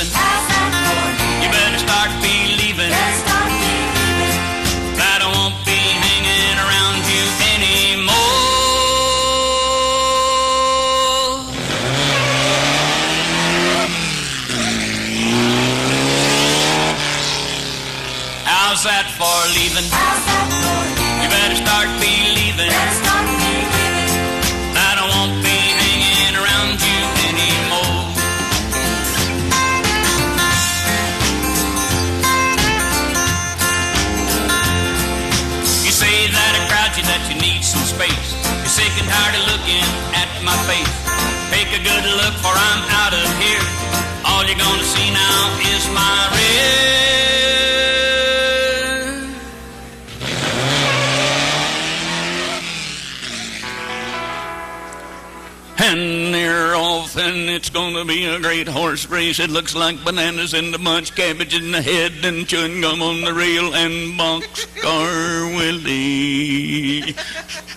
leaving. You better start believing. That I won't be hanging around you anymore. How's that for leaving? Look, for I'm out of here. All you're gonna see now is my rear. And they're off, and it's gonna be a great horse race. It looks like bananas in the bunch, cabbage in the head, and chewing gum on the rail, and Boxcar Willie.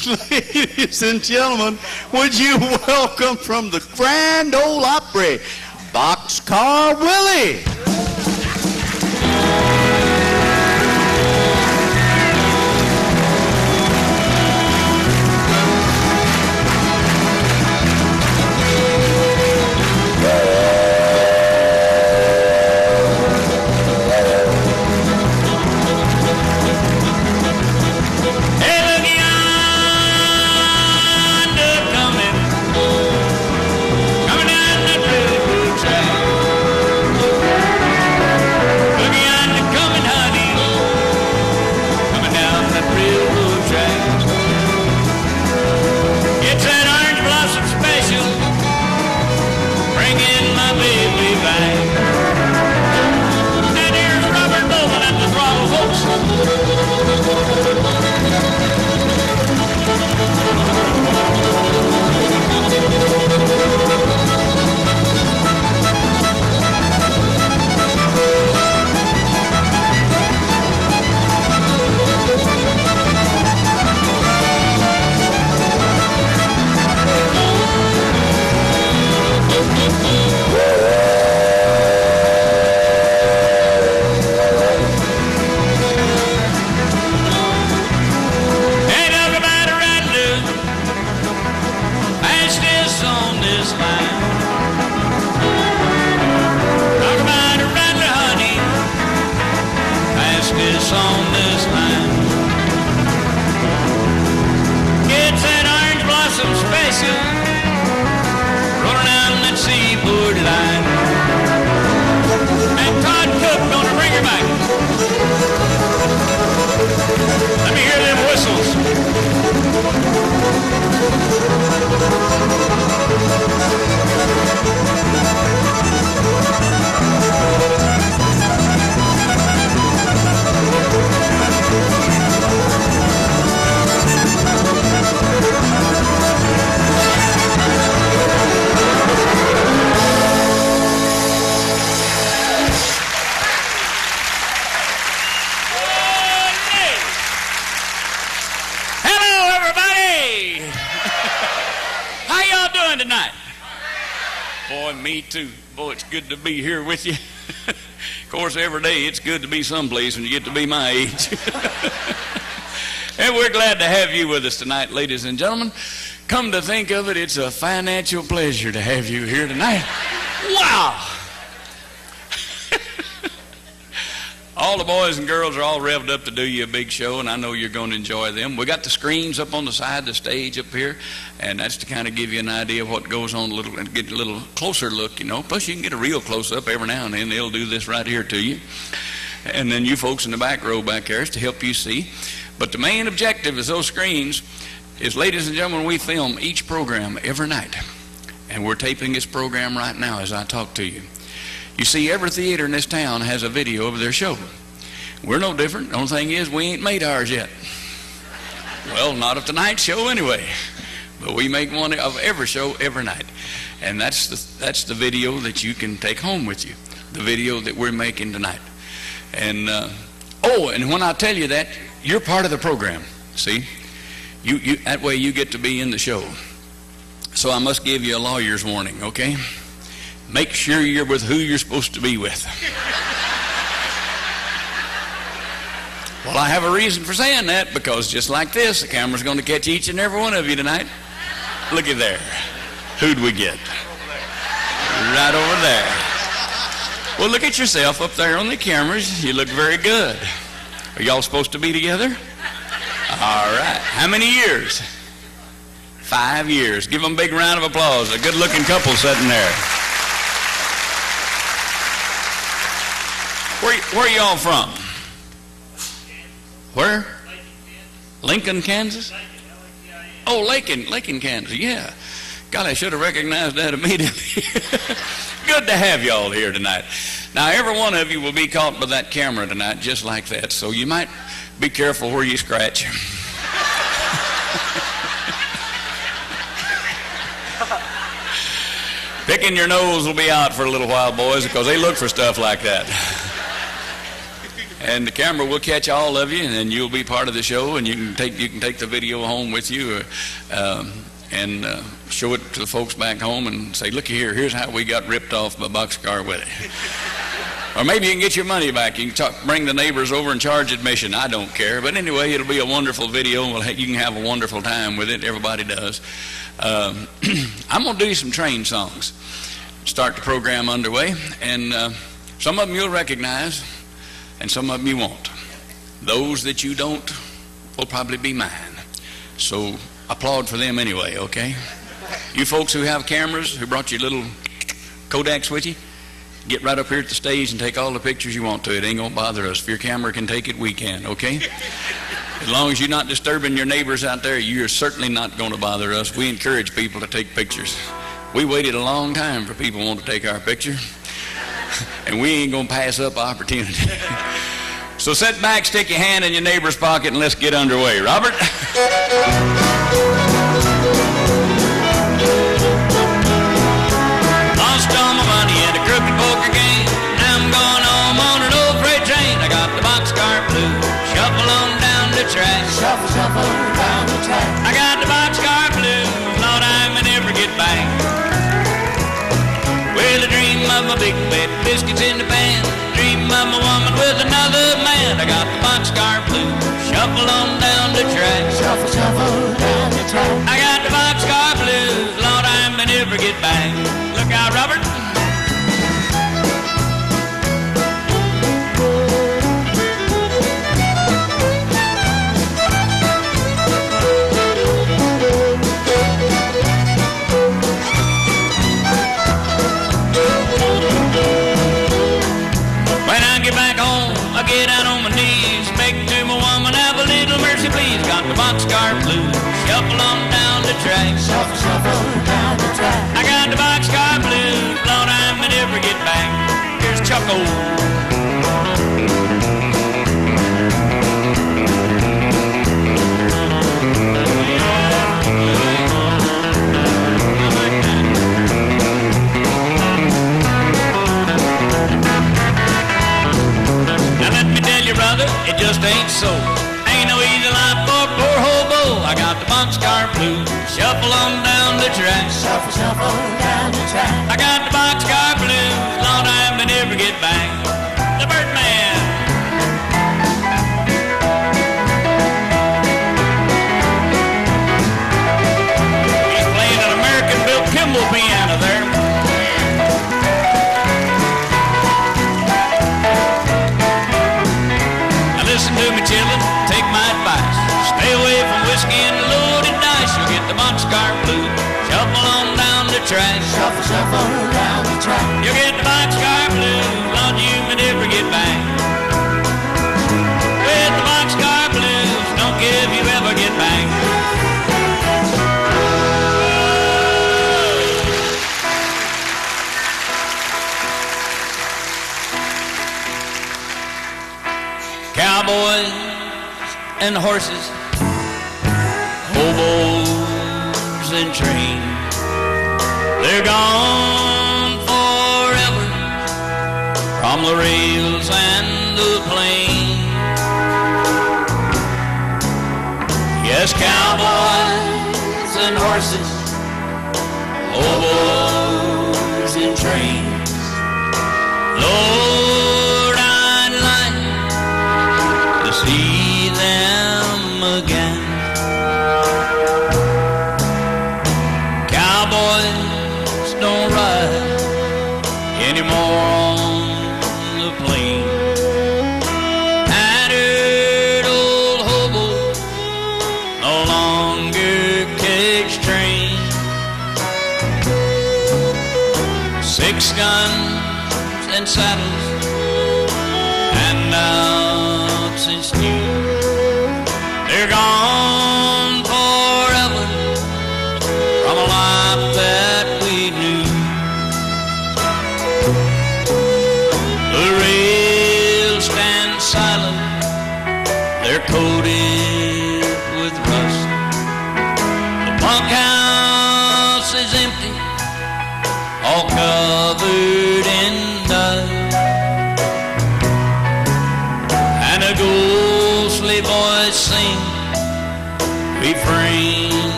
Ladies and gentlemen, would you welcome from the Grand Ole Opry, Boxcar Willie? Too. Boy, it's good to be here with you. of course, every day it's good to be someplace when you get to be my age. and we're glad to have you with us tonight, ladies and gentlemen. Come to think of it, it's a financial pleasure to have you here tonight. Wow! All the boys and girls are all revved up to do you a big show, and I know you're going to enjoy them. We got the screens up on the side of the stage up here, and that's to kind of give you an idea of what goes on a little and get a little closer look, you know. Plus, you can get a real close up every now and then. They'll do this right here to you. And then you folks in the back row back there is to help you see. But the main objective is those screens is, ladies and gentlemen, we film each program every night. And we're taping this program right now as I talk to you. You see, every theater in this town has a video of their show. We're no different. The only thing is, we ain't made ours yet. Well, not of tonight's show anyway. But we make one of every show every night. And that's the, that's the video that you can take home with you. The video that we're making tonight. And, uh, oh, and when I tell you that, you're part of the program. See? You, you, that way you get to be in the show. So I must give you a lawyer's warning, okay? Make sure you're with who you're supposed to be with. Well, I have a reason for saying that because just like this, the camera's going to catch each and every one of you tonight. Look at there. Who'd we get? Right over there. Well, look at yourself up there on the cameras. You look very good. Are y'all supposed to be together? All right. How many years? Five years. Give them a big round of applause. A good looking couple sitting there. Where, are y'all from? Where? Lincoln, Kansas? Oh, Lincoln, Lincoln, Kansas. Yeah. God, I should have recognized that immediately. Good to have y'all here tonight. Now, every one of you will be caught by that camera tonight, just like that. So you might be careful where you scratch. Picking your nose will be out for a little while, boys, because they look for stuff like that. And the camera will catch all of you, and then you'll be part of the show, and you can take you can take the video home with you, uh, um, and uh, show it to the folks back home, and say, "Look here, here's how we got ripped off by Boxcar Willie." or maybe you can get your money back. You can talk, bring the neighbors over and charge admission. I don't care, but anyway, it'll be a wonderful video, and you can have a wonderful time with it. Everybody does. Um, I'm going to do some train songs. Start the program underway, and uh, some of them you'll recognize, and some of them you won't. Those that you don't will probably be mine. So applaud for them anyway, okay? You folks who have cameras, who brought your little Kodaks with you, get right up here at the stage and take all the pictures you want to. It ain't going to bother us. If your camera can take it, we can, okay? As long as you're not disturbing your neighbors out there, you're certainly not going to bother us. We encourage people to take pictures. We waited a long time for people to want to take our picture, and we ain't going to pass up opportunity. so sit back, stick your hand in your neighbor's pocket, and let's get underway. Robert? Lost all my money in a crooked poker game. I'm going home on an old freight train. I got the boxcar blues. Shuffle on down the track. Shuffle, shuffle down the track. I got the boxcar blues. Of my big bed, biscuits in the pan. Dream of my woman with another man. I got the boxcar blues. Shuffle on down the track. Shuffle, shuffle down the track. I got the boxcar blues. Lord, I may never get back. I got the boxcar blues, Lord, I may never get back. Here's brother, it just ain't so. Ain't no easy life for a poor hobo. I got the boxcar blues, shuffle on down the track. Shuffle, shuffle down the track. I got the boxcar blues, Lord, I may never get back. Track. Shuffle, shuffle down the track. You'll get the boxcar blues, Lord, you may never get back. With the boxcar blues, don't give you ever get back. Cowboys and horses, hobos and trains. They're gone forever from the rails and the plain. Yes, cowboys and horses, hobos and trains. Lord,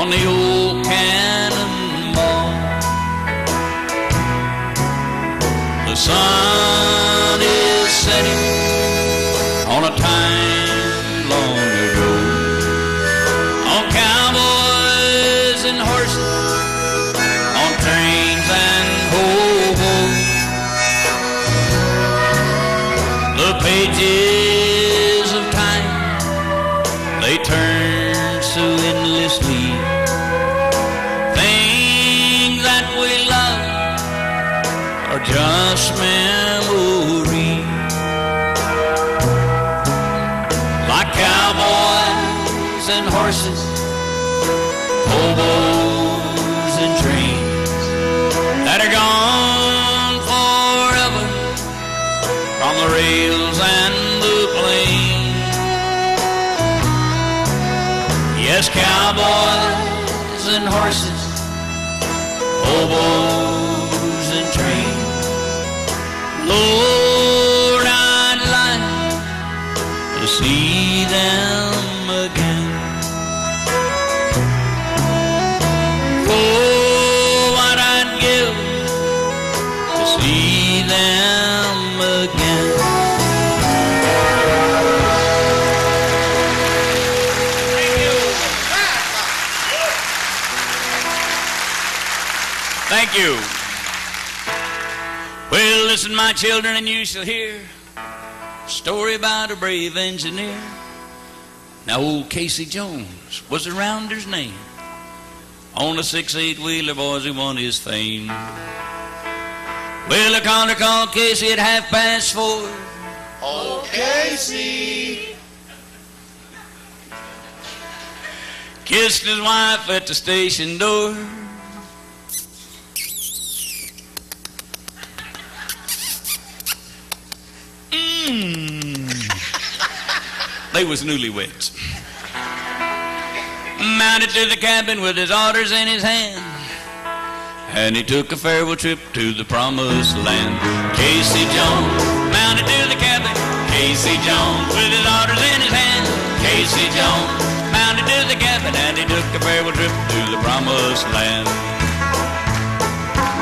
on the old my children, and you shall hear a story about a brave engineer. Now, old Casey Jones was the rounder's name. On a six-eight wheeler, boys, he won his fame. Well, the counter called Casey at half past four. Oh, Casey. Kissed his wife at the station door. They was newlyweds. Mounted to the cabin with his orders in his hand. And he took a farewell trip to the promised land. Casey Jones mounted to the cabin. Casey Jones with his orders in his hand. Casey Jones mounted to the cabin and he took a farewell trip to the promised land.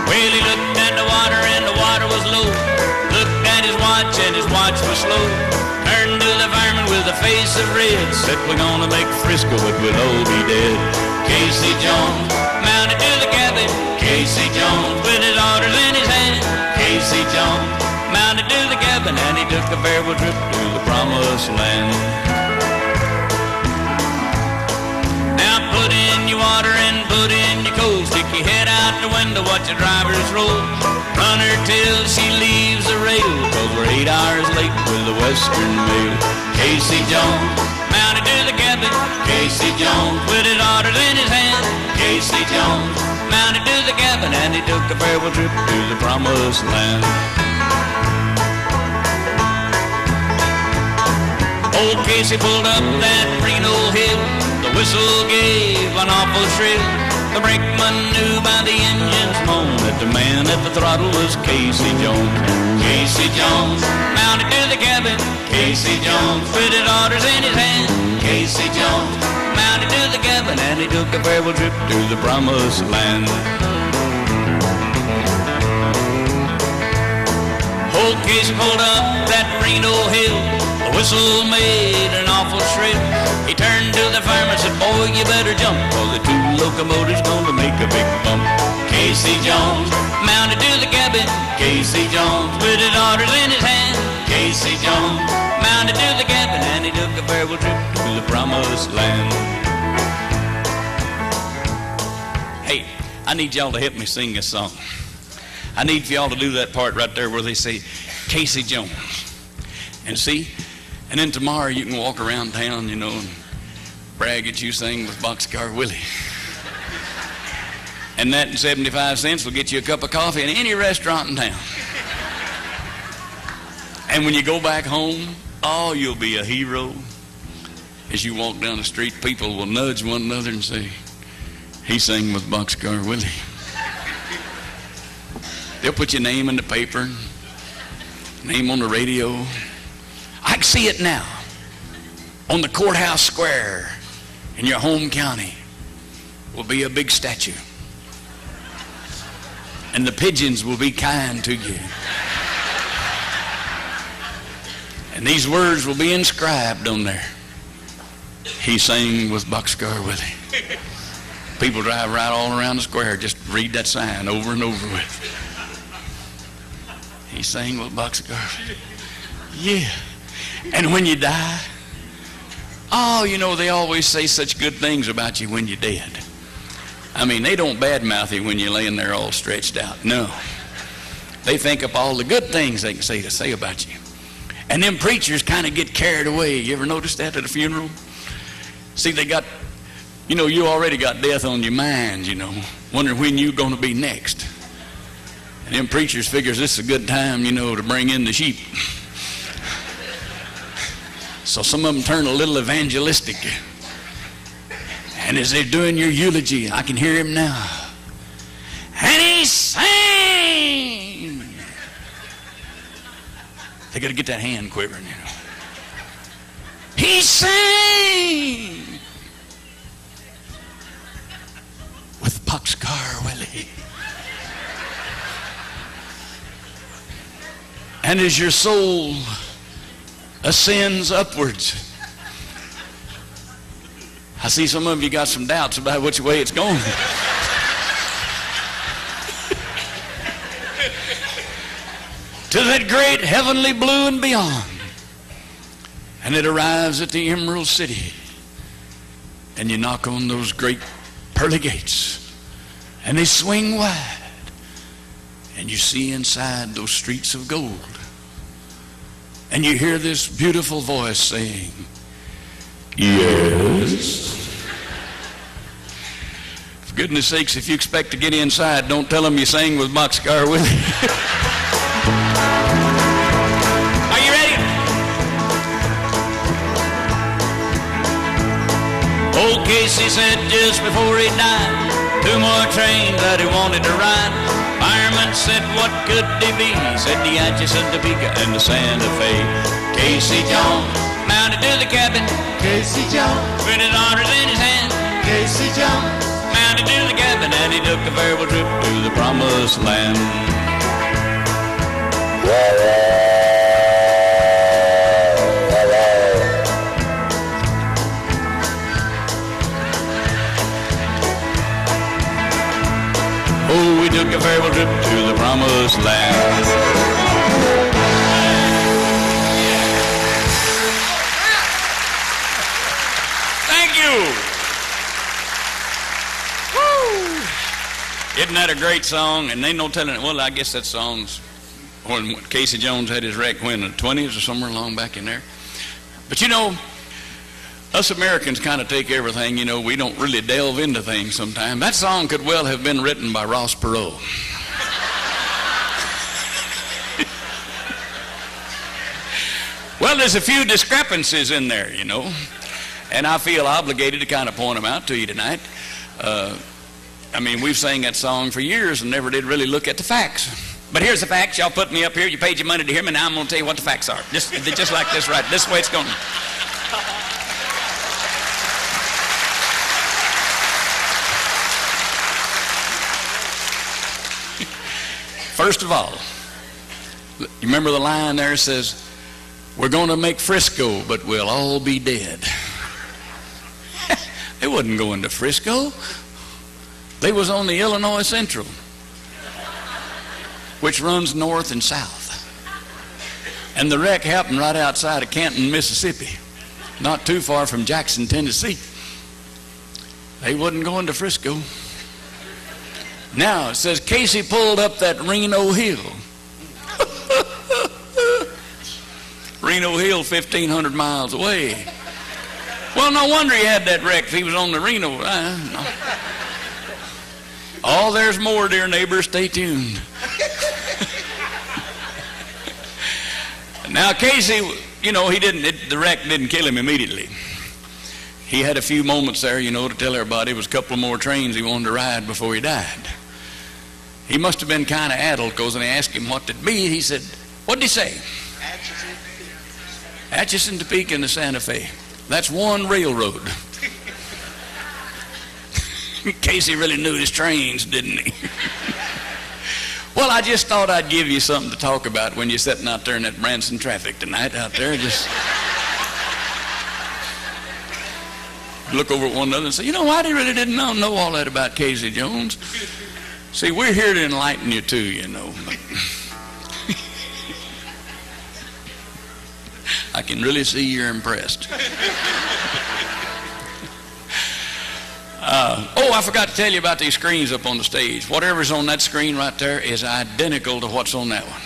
Well, he looked at the water and the water was low. Looked at his watch and his watch was slow. Turned to the fireman with a face of red. Said, we're gonna make Frisco, but we'll all be dead. Casey Jones mounted to the cabin. Casey Jones with his orders in his hand. Casey Jones mounted to the cabin and he took a farewell trip to the promised land. Now put in your water put in your coal. Stick your head out the window, watch the drivers roll. Run her till she leaves the rail. Cause we're eight hours late with the western mail. Casey Jones mounted to the cabin. Casey Jones with his orders in his hand. Casey Jones mounted to the cabin and he took a farewell trip to the promised land. Old Casey pulled up that Reno hill. The whistle gave an awful shrill. The brakeman knew by the engine's moan that the man at the throttle was Casey Jones. Casey Jones mounted to the cabin. Casey Jones fitted orders in his hand. Casey Jones mounted to the cabin and he took a farewell trip to the promised land. Old Casey pulled up that Reno hill. The whistle made an awful shrill. He turned to the fireman and said, Boy, you better jump, cause the two locomotives gonna make a big bump. Casey Jones mounted to the cabin. Casey Jones with his orders in his hand. Casey Jones mounted to the cabin and he took a farewell trip to the promised land. Hey, I need y'all to help me sing this song. I need y'all to do that part right there where they say Casey Jones. And see, and then tomorrow you can walk around town, you know, and brag that you sing with Boxcar Willie. And that 75 cents will get you a cup of coffee in any restaurant in town. And when you go back home, oh, you'll be a hero. As you walk down the street, people will nudge one another and say, he sang with Boxcar Willie. They'll put your name in the paper, name on the radio. See it now. On the courthouse square in your home county will be a big statue. And the pigeons will be kind to you. And these words will be inscribed on there. He sang with Boxcar Willie. People drive right all around the square, just read that sign over and over with. He sang with Boxcar. Yeah. And when you die, oh, you know, they always say such good things about you when you're dead. I mean, they don't badmouth you when you're laying there all stretched out. No. They think up all the good things they can say to say about you. And them preachers kind of get carried away. You ever notice that at a funeral? See, they got, you know, you already got death on your mind, you know, wondering when you're going to be next. And them preachers figures this is a good time, you know, to bring in the sheep. So some of them turn a little evangelistic. And as they're doing your eulogy, I can hear him now. And he sang. They got to get that hand quivering, you know. He sang with Boxcar Willie. And as your soul ascends upwards, I see some of you got some doubts about which way it's going. to that great heavenly blue and beyond. And it arrives at the Emerald City. And you knock on those great pearly gates. And they swing wide. And you see inside those streets of gold. And you hear this beautiful voice saying, Yes. For goodness sakes, if you expect to get inside, don't tell them you sang with Boxcar with you. Are you ready? Old Casey said just before he died, two more trains that he wanted to ride. Fireman said, what could they be? He said the Atchison, to Topeka, and the Santa Fe. Casey Jones mounted to the cabin, Casey Jones, with his honors in his hand. Casey Jones, Mounted to the cabin, and he took a farewell trip to the promised land. Oh, we took a farewell trip to the promised land. Thank you. Woo! Isn't that a great song? And they no telling it. Well, I guess that song's when Casey Jones had his wreck when in the 20s or somewhere along back in there. But you know, us Americans kind of take everything, you know, we don't really delve into things sometimes. That song could well have been written by Ross Perot. well, there's a few discrepancies in there, you know, and I feel obligated to kind of point them out to you tonight. Uh, I mean, we've sang that song for years and never did really look at the facts. But here's the facts. Y'all put me up here. You paid your money to hear me. Now I'm going to tell you what the facts are. Just, just like this, right? This way it's going. First of all, you remember the line there says, "We're going to make Frisco, but we'll all be dead." they wasn't going to Frisco. They was on the Illinois Central, which runs north and south. And the wreck happened right outside of Canton, Mississippi, not too far from Jackson, Tennessee. They wasn't going to Frisco. Now, it says Casey pulled up that Reno Hill. Reno Hill, 1,500 miles away. Well, no wonder he had that wreck if he was on the Reno. No. Oh, there's more, dear neighbor. Stay tuned. now, Casey, you know, he didn't, it, the wreck didn't kill him immediately. He had a few moments there, you know, to tell everybody it was a couple more trains he wanted to ride before he died. He must have been kind of addled because when they asked him what it be, he said, what did he say? Atchison, Topeka, and the Santa Fe. That's one railroad. Casey really knew his trains, didn't he? well, I just thought I'd give you something to talk about when you're sitting out there in that Branson traffic tonight out there. Just look over at one another and say, you know what? He really didn't know, know all that about Casey Jones. See, we're here to enlighten you too, you know. I can really see you're impressed. Uh, oh, I forgot to tell you about these screens up on the stage. Whatever's on that screen right there is identical to what's on that one.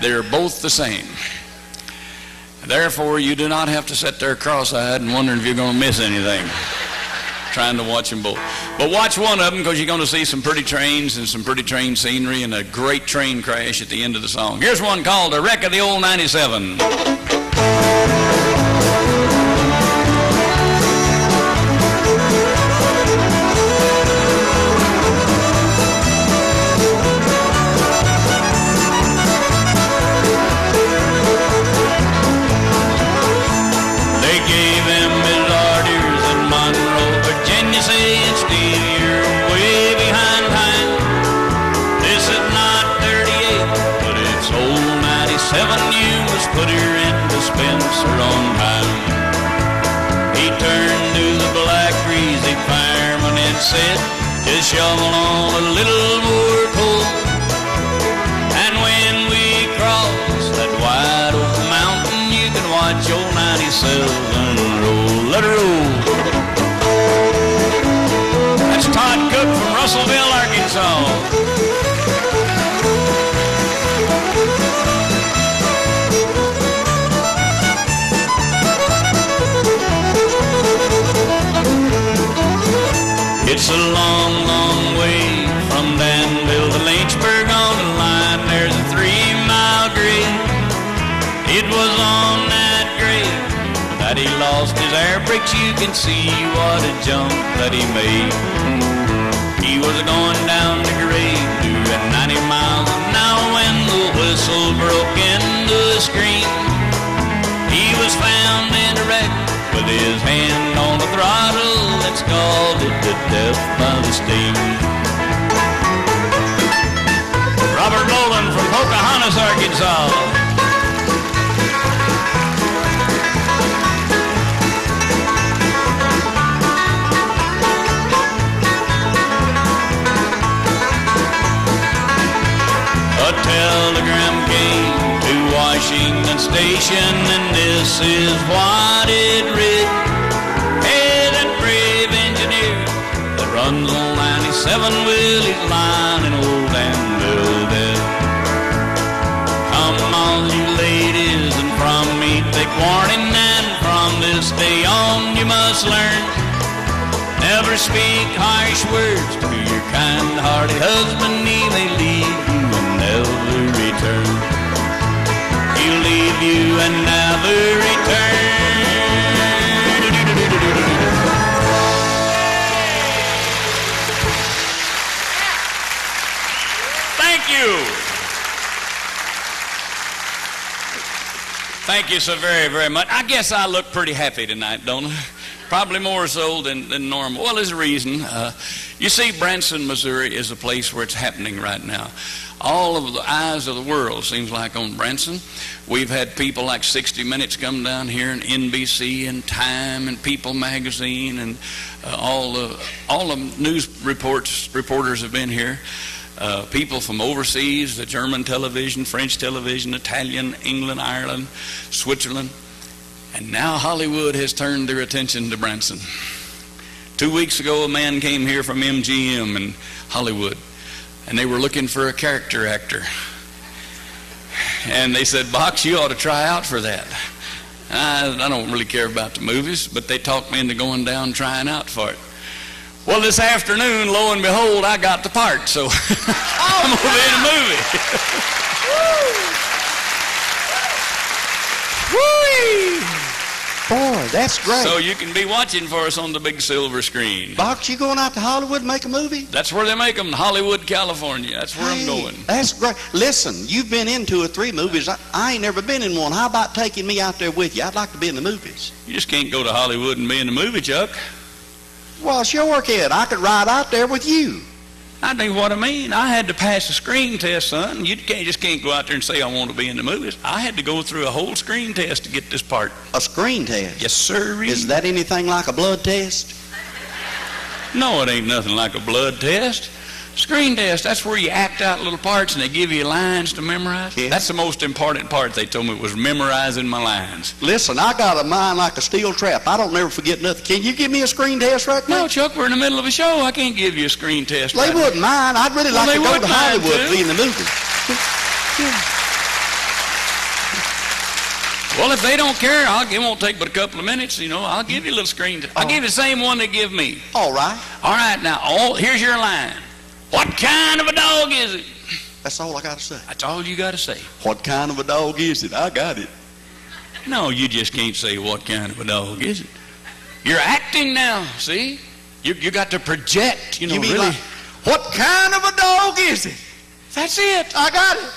They're both the same. Therefore, you do not have to sit there cross-eyed and wondering if you're going to miss anything trying to watch them both. But watch one of them because you're going to see some pretty trains and some pretty train scenery and a great train crash at the end of the song. Here's one called The Wreck of the Old 97. Said, just shovel on a little more coal. And when we cross that wide open mountain, you can watch old 97 roll. Let her roll. Air brakes. You can see what a jump that he made. He was going down the grade doing 90 miles an hour when the whistle broke into a scream. He was found in a wreck with his hand on the throttle that scalded to death by the steam. Robert Nolan from Pocahontas, Arkansas. Washington Station, and this is what it read. Hey, that brave engineer that runs on 97 Willie's line in old Danville dead. Come all you ladies, and from me take warning, and from this day on you must learn. Never speak harsh words to your kind-hearted husband. He may leave you and never return. You return. Thank you. Thank you so very, very much. I guess I look pretty happy tonight, don't I? Probably more so than, than normal. Well, there's a reason. Uh, you see, Branson, Missouri is a place where it's happening right now. All of the eyes of the world seems like on Branson. We've had people like 60 Minutes come down here, and NBC, and Time, and People Magazine, and uh, all the all the news reports reporters have been here. Uh, people from overseas, the German television, French television, Italian, England, Ireland, Switzerland. And now Hollywood has turned their attention to Branson. Two weeks ago, a man came here from MGM in Hollywood, and they were looking for a character actor. And they said, Box, you ought to try out for that. I, I don't really care about the movies, but they talked me into going down trying out for it. Well, this afternoon, lo and behold, I got the part, so I'm going to be in a movie. Boy, that's great. So you can be watching for us on the big silver screen. Box, you going out to Hollywood and make a movie? That's where they make them, Hollywood, California. That's where I'm going. That's great. Listen, you've been in two or three movies. I, I ain't never been in one. How about taking me out there with you? I'd like to be in the movies. You just can't go to Hollywood and be in the movie, Chuck. Well, sure, kid. I could ride out there with you. I think what I mean. I had to pass a screen test, son. You can't, just can't go out there and say I want to be in the movies. I had to go through a whole screen test to get this part. A screen test. Yes, sir. Is that anything like a blood test? No, it ain't nothing like a blood test. Screen test, that's where you act out little parts and they give you lines to memorize. Yeah. That's the most important part, they told me, it was memorizing my lines. Listen, I got a mind like a steel trap. I don't never forget nothing. Can you give me a screen test right now? No, Chuck, we're in the middle of a show. I can't give you a screen test. They right wouldn't mind. I'd really Well, like to go to Hollywood to be in the movie. Well, if they don't care, I'll, it won't take but a couple of minutes. You know, I'll give you a little screen. I'll Oh. give you the same one they give me. All right. All right, now, all, here's your line. What kind of a dog is it? That's all I got to say. That's all you got to say. What kind of a dog is it? I got it. No, you just can't say what kind of a dog is it. You're acting now. See, you you got to project. You know, You mean really. like, what kind of a dog is it? That's it. I got it.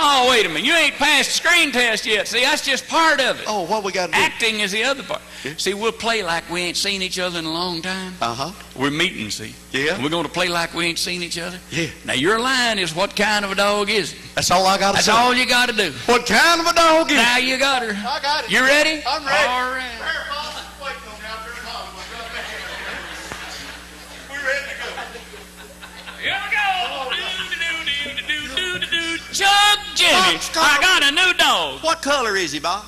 Oh, wait a minute. You ain't passed the screen test yet. See, that's just part of it. Oh, what we got to do? Acting is the other part. See, we'll play like we ain't seen each other in a long time. Uh huh. We're meeting, see. Yeah. And we're going to play like we ain't seen each other. Yeah. Now, your line is what kind of a dog is it? That's all I got to That's say. all you got to do. What kind of a dog is it? Now you got her. I got it. You ready? I'm ready. All right. We're ready to go. Here we go. Jimmy, I got a new dog. What color is he, Bob?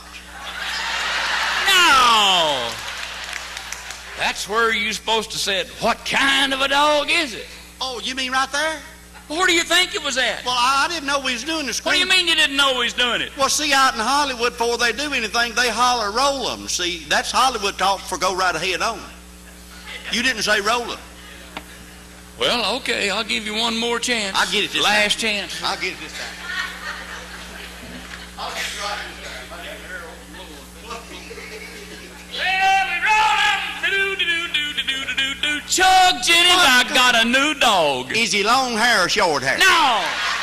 No. That's where you're supposed to said, what kind of a dog is it? Oh, you mean right there? Where do you think it was at? Well, I, didn't know we was doing the screen. What do you mean you didn't know he was doing it? Well, see, out in Hollywood, before they do anything, they holler roll 'em. See, that's Hollywood talk for go right ahead on. You didn't say roll 'em. Well, okay, I'll give you one more chance. I'll get it this Last chance. I'll get it this time. Chuck Jennings, I got a new dog. Is he long hair or short hair? No!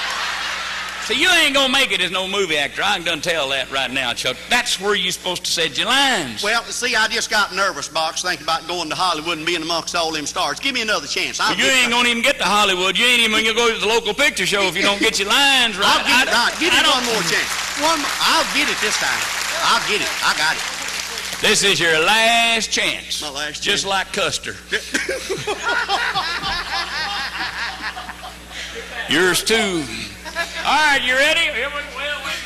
See, you ain't gonna make it as no movie actor. I can done tell that right now, Chuck. That's where you're supposed to set your lines. Well, see, I just got nervous, Box, thinking about going to Hollywood and being amongst all them stars. Give me another chance. I'll you ain't gonna even get to Hollywood. You ain't even gonna go to the local picture show if you don't get your lines right. I'll get it right. Give me one more chance. One more. I'll get it this time. I'll get it. I got it. This is your last chance. My last chance. Just chance. like Custer. Yours too. All right, you ready? Here we well, wait.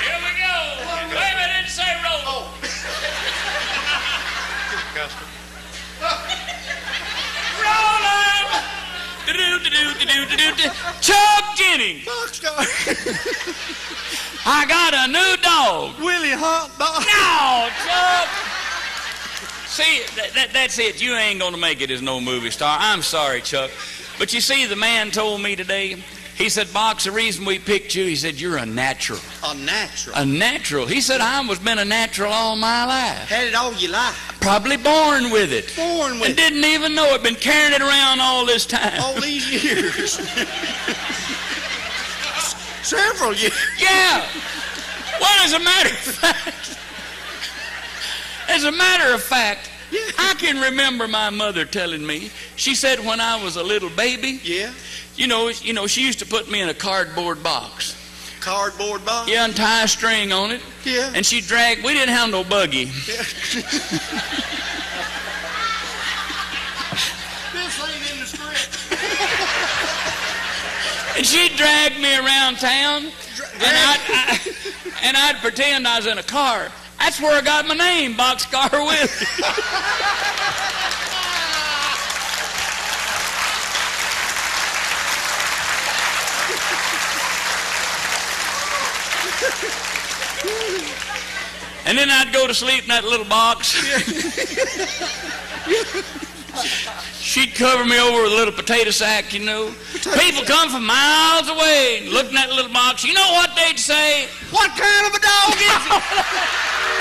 Here we go. Wait a minute, didn't say roll. Oh. 'em. Do-do-do-do-do-do-do-do. Chuck Jennings, I got a new dog. Willie Hunt, Box. No, Chuck. See, that, that, that's it. You ain't going to make it as no movie star. I'm sorry, Chuck. But you see, the man told me today, he said, Box, the reason we picked you, he said, you're a natural. A natural. A natural. He said, I was been a natural all my life. Had it all your life. Probably born with it. Born with And it. didn't even know it. Been carrying it around all this time. all these years. Several years. Yeah. Well, as a matter of fact, as a matter of fact, I can remember my mother telling me. She said when I was a little baby, Yeah. you know, you know, she used to put me in a cardboard box. Cardboard box. Yeah, and tie a string on it, Yeah. and she dragged. We didn't have no buggy. this ain't in the script. And she'd drag me around town, and I'd, I, and I'd pretend I was in a car. That's where I got my name, Boxcar Willie. and then I'd go to sleep in that little box. She'd cover me over with a little potato sack, you know. People come from miles away looking at the little box. You know what they'd say? What kind of a dog is it?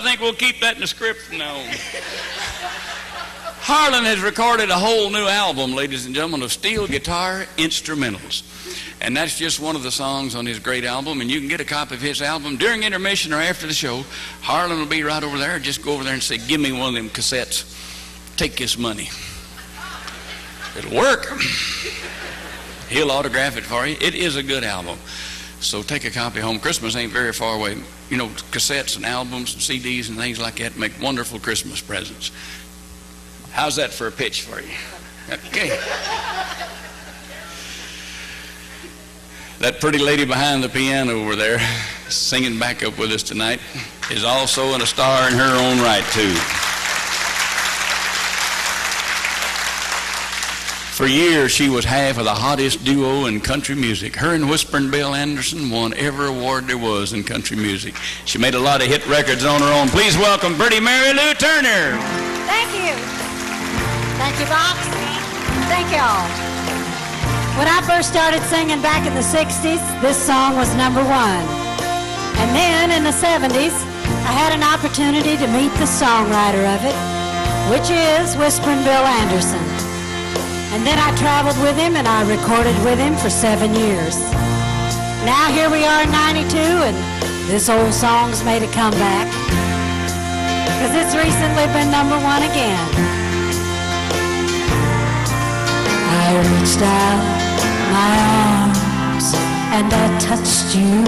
I think we'll keep that in the script from now on. Harlan has recorded a whole new album, ladies and gentlemen, of steel guitar instrumentals. And that's just one of the songs on his great album. And you can get a copy of his album during intermission or after the show. Harlan will be right over there. Just go over there and say, Give me one of them cassettes. Take this money. It'll work. He'll autograph it for you. It is a good album. So take a copy home. Christmas ain't very far away. You know, cassettes and albums and CDs and things like that make wonderful Christmas presents. How's that for a pitch for you? Okay. That pretty lady behind the piano over there, singing backup with us tonight, is also a star in her own right, too. For years, she was half of the hottest duo in country music. Her and Whispering Bill Anderson won every award there was in country music. She made a lot of hit records on her own. Please welcome Bertie Mary Lou Turner. Thank you. Thank you, Bob. Thank y'all. When I first started singing back in the 60s, this song was number one. And then in the 70s, I had an opportunity to meet the songwriter of it, which is Whispering Bill Anderson. And then I traveled with him and I recorded with him for seven years. Now here we are in 92 and this old song's made a comeback. Because it's recently been number one again. I reached out my arms and I touched you.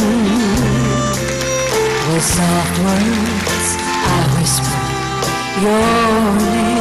With soft words I whispered your name.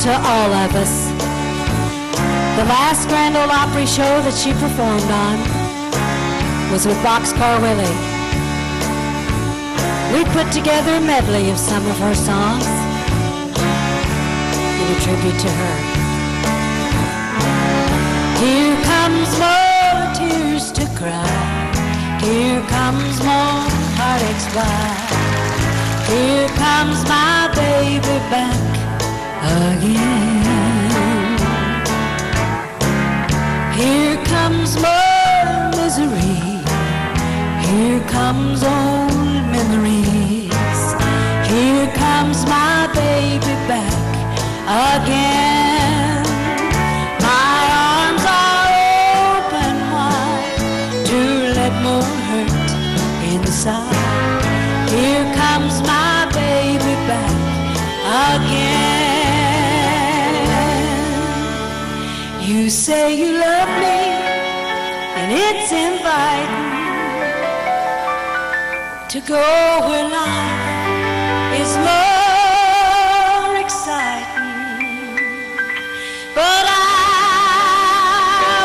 To all of us. The last Grand Ole Opry show that she performed on was with Boxcar Willie. We put together a medley of some of her songs in a tribute to her. Here comes more tears to cry. Here comes more heartaches wide. Here comes my baby back again. Here comes more misery. Here comes old memories. Here comes my baby back again. It's inviting to go where life is more exciting. But I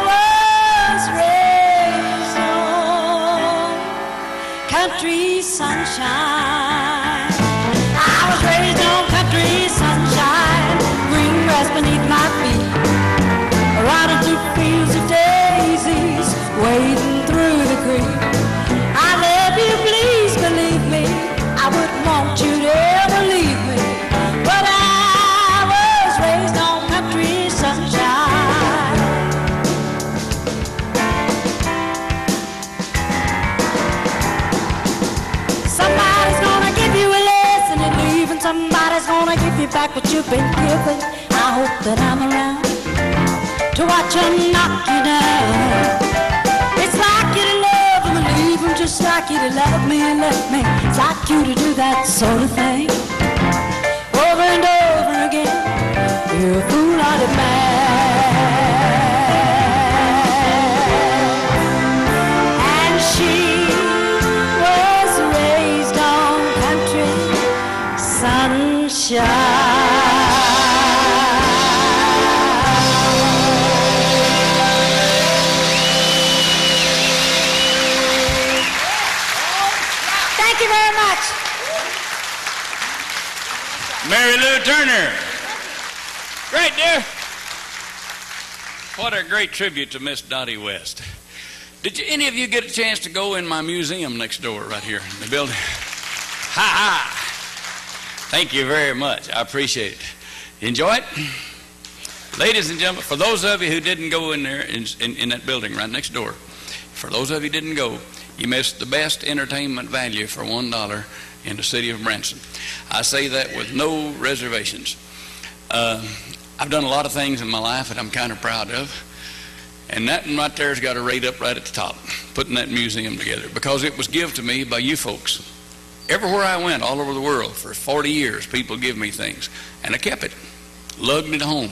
was raised on country sunshine. Back what you've been given. I hope that I'm around to watch them knock you down. It's like you to love and leave them just like you to love me and let me. It's like you to do that sort of thing over and over again. You're a fool-hearted man. And she was Mary Lou Turner. Great, dear. What a great tribute to Miss Dottie West. Did you, any of you get a chance to go in my museum next door, right here in the building? Ha ha! Thank you very much. I appreciate it. Enjoy it? Ladies and gentlemen, for those of you who didn't go in there in, in, in that building right next door, for those of you who didn't go, you missed the best entertainment value for one dollar in the city of Branson. I say that with no reservations. Uh, I've done a lot of things in my life that I'm kind of proud of. And that one right there's got a rate up right at the top, putting that museum together, because it was given to me by you folks. Everywhere I went, all over the world, for 40 years, people give me things, and I kept it, lugged it home.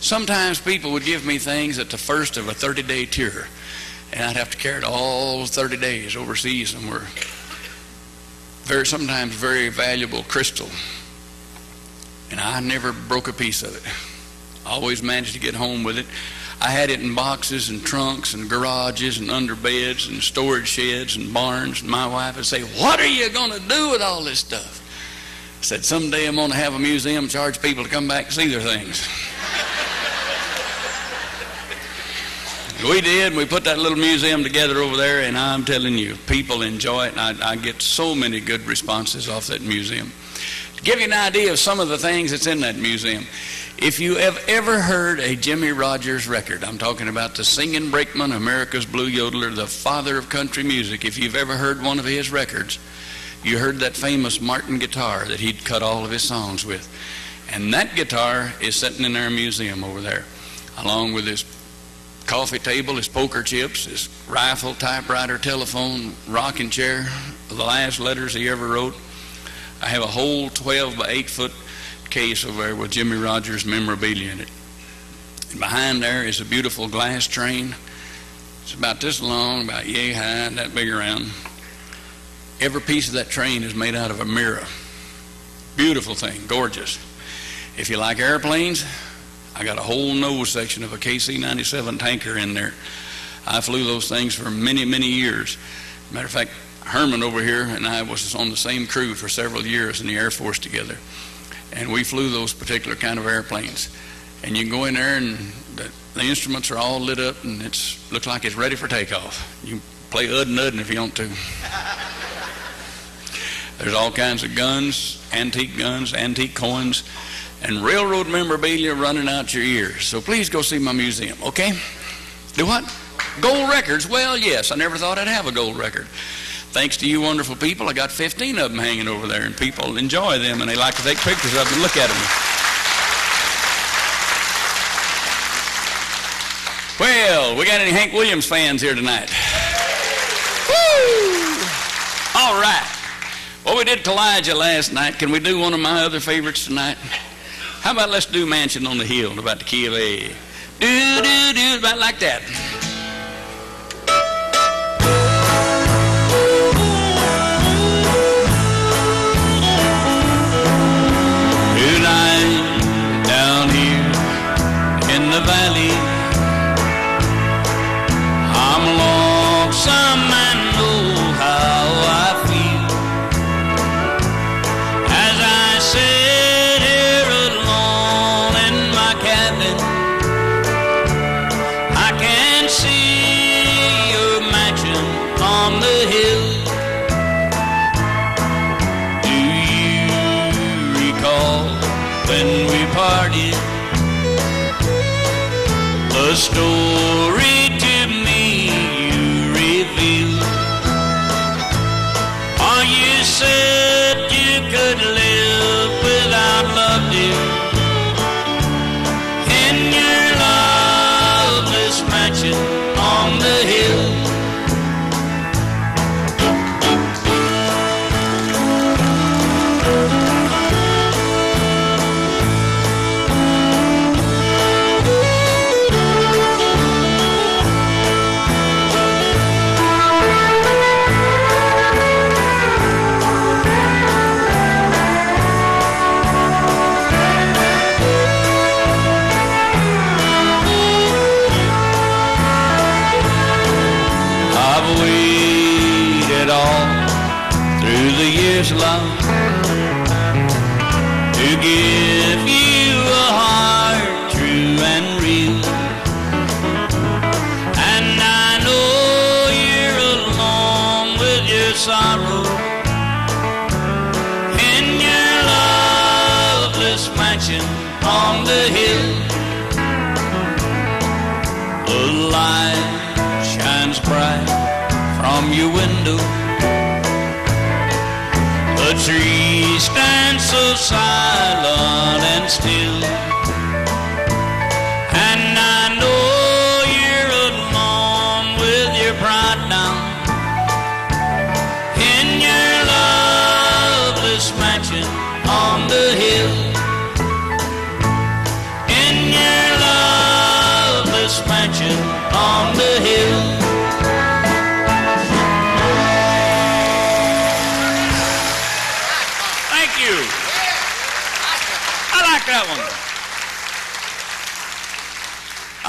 Sometimes people would give me things at the first of a 30-day tour, and I'd have to carry it all 30 days overseas somewhere. Very, sometimes very valuable crystal, and I never broke a piece of it. I always managed to get home with it. I had it in boxes and trunks and garages and under beds and storage sheds and barns. And my wife would say, What are you going to do with all this stuff? I said, Someday I'm going to have a museum, charge people to come back and see their things. We did. We put that little museum together over there, and I'm telling you, people enjoy it, and I, I get so many good responses off that museum. To give you an idea of some of the things that's in that museum, if you have ever heard a Jimmie Rodgers record, I'm talking about the singing brakeman, America's Blue Yodeler, the father of country music, if you've ever heard one of his records, you heard that famous Martin guitar that he'd cut all of his songs with. And that guitar is sitting in our museum over there, along with his coffee table, his poker chips, his rifle, typewriter, telephone, rocking chair, the last letters he ever wrote. I have a whole 12 by 8 foot case over there with Jimmie Rodgers memorabilia in it. And behind there is a beautiful glass train. It's about this long, about yay high, and that big around. Every piece of that train is made out of a mirror. Beautiful thing, gorgeous. If you like airplanes, I got a whole nose section of a KC 97 tanker in there. I flew those things for many, many years. Matter of fact, Herman over here and I was on the same crew for several years in the Air Force together. And we flew those particular kind of airplanes. And you can go in there and the, the instruments are all lit up and it looks like it's ready for takeoff. You can play Ud and Udden if you want to. There's all kinds of guns, antique guns, antique coins, and railroad memorabilia running out your ears. So please go see my museum, okay? Do what? Gold records? Well, yes. I never thought I'd have a gold record. Thanks to you wonderful people, I got 15 of them hanging over there, and people enjoy them, and they like to take pictures of them and look at them. Well, we got any Hank Williams fans here tonight? Woo! All right. Well, we did Kaw-Liga last night. Can we do one of my other favorites tonight? How about let's do Mansion on the Hill about the key of A? Do, do, do, about like that.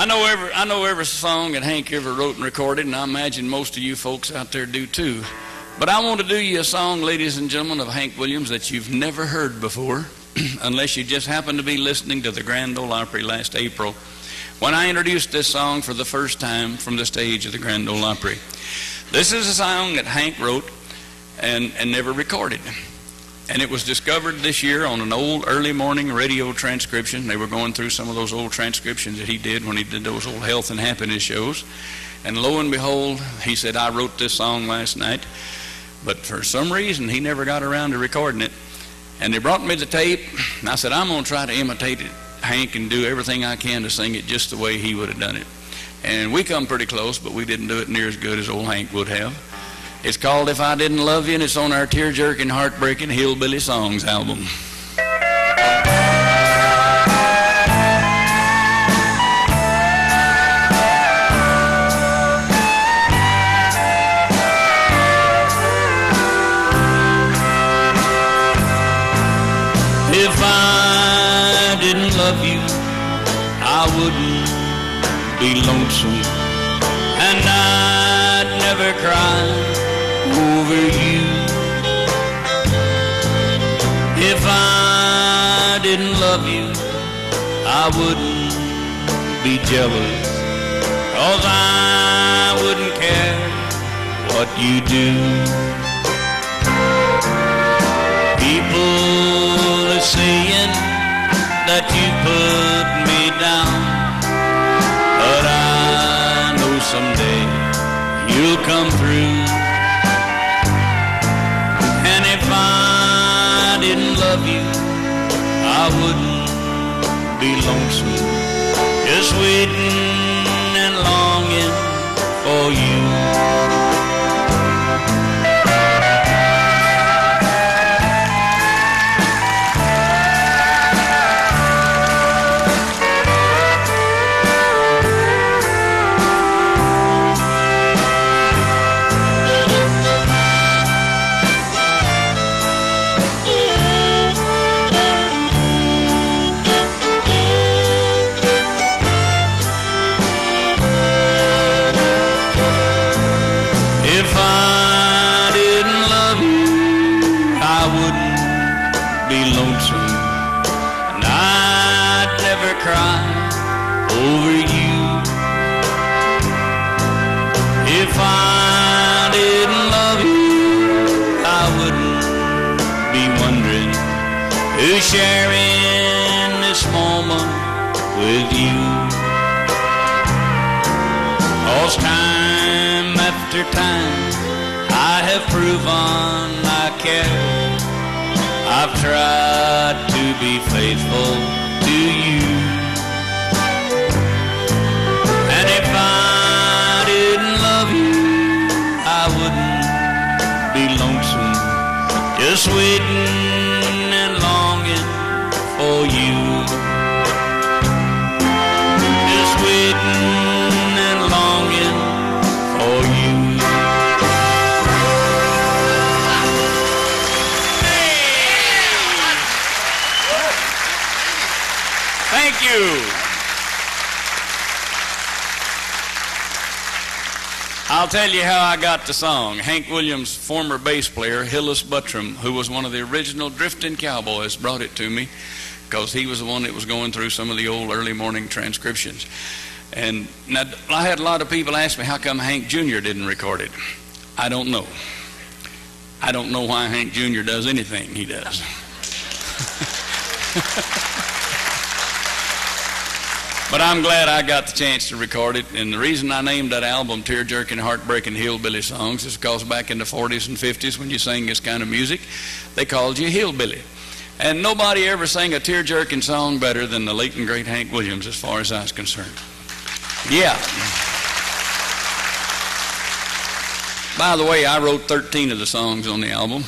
Know every I know every song that Hank ever wrote and recorded, and I imagine most of you folks out there do too. But I want to do you a song, ladies and gentlemen, of Hank Williams that you've never heard before, unless you just happen to be listening to the Grand Ole Opry last April when I introduced this song for the first time from the stage of the Grand Ole Opry. This is a song that Hank wrote and, and never recorded. And it was discovered this year on an old early morning radio transcription. They were going through some of those old transcriptions that he did when he did those old health and happiness shows. And lo and behold, he said, I wrote this song last night. But for some reason, he never got around to recording it. And they brought me the tape, and I said, I'm going to try to imitate it, Hank, and do everything I can to sing it just the way he would have done it. And we come pretty close, but we didn't do it near as good as old Hank would have. It's called If I Didn't Love You, and it's on our tear jerking, heartbreaking Hillbilly Songs album. If I didn't love you, I wouldn't be lonesome, and I'd never cry over you. If I didn't love you, I wouldn't be jealous, cause I wouldn't care what you do. People are saying that you put me down, but I know someday you'll come through. I wouldn't be lonesome, just waiting and longing for you. Tried to be faithful I'll tell you how I got the song. Hank Williams' former bass player, Hillous Butrum, who was one of the original Drifting Cowboys, brought it to me because he was the one that was going through some of the old early morning transcriptions. And now, I had a lot of people ask me how come Hank Jr. didn't record it. I don't know. I don't know why Hank Jr. does anything he does. But I'm glad I got the chance to record it. And the reason I named that album Tear Jerking, Heartbreaking Hillbilly Songs is because back in the 40s and 50s, when you sang this kind of music, they called you hillbilly. And nobody ever sang a tear jerking song better than the late and great Hank Williams, as far as I was concerned. Yeah. By the way, I wrote 13 of the songs on the album.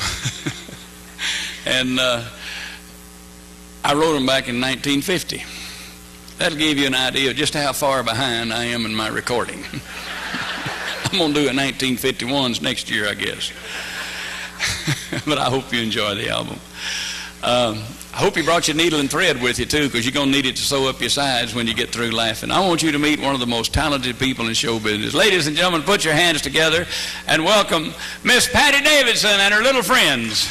and uh, I wrote them back in 1950. That'll give you an idea of just how far behind I am in my recording. I'm going to do a 1951s next year, I guess. but I hope you enjoy the album. Um, I hope you brought your needle and thread with you, too, because you're going to need it to sew up your sides when you get through laughing. I want you to meet one of the most talented people in show business. Ladies and gentlemen, put your hands together and welcome Miss Patty Davidson and her little friends.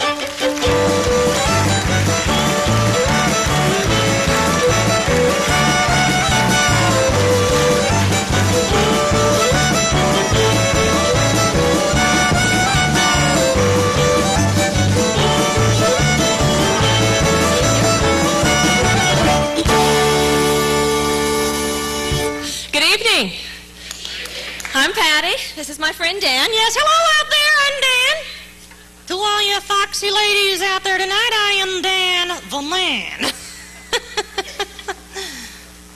This is my friend Dan. Yes, hello out there. I'm Dan. To all you foxy ladies out there tonight, I am Dan the man.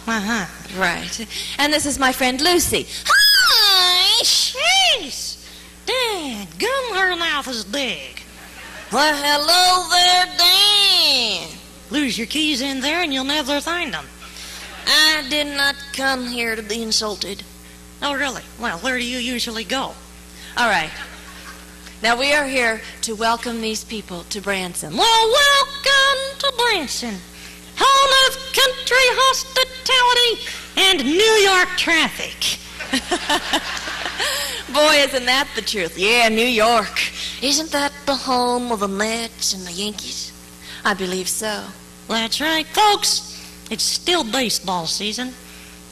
uh-huh. Right. And this is my friend Lucy. Hi, jeez. Dan, gum, her mouth is big. Well, hello there, Dan. Lose your keys in there and you'll never find them. I did not come here to be insulted. Oh, really? Well, where do you usually go? All right. Now we are here to welcome these people to Branson. Well, welcome to Branson, home of country hospitality and New York traffic. Boy, isn't that the truth? Yeah, New York. Isn't that the home of the Mets and the Yankees? I believe so. That's right, folks. It's still baseball season,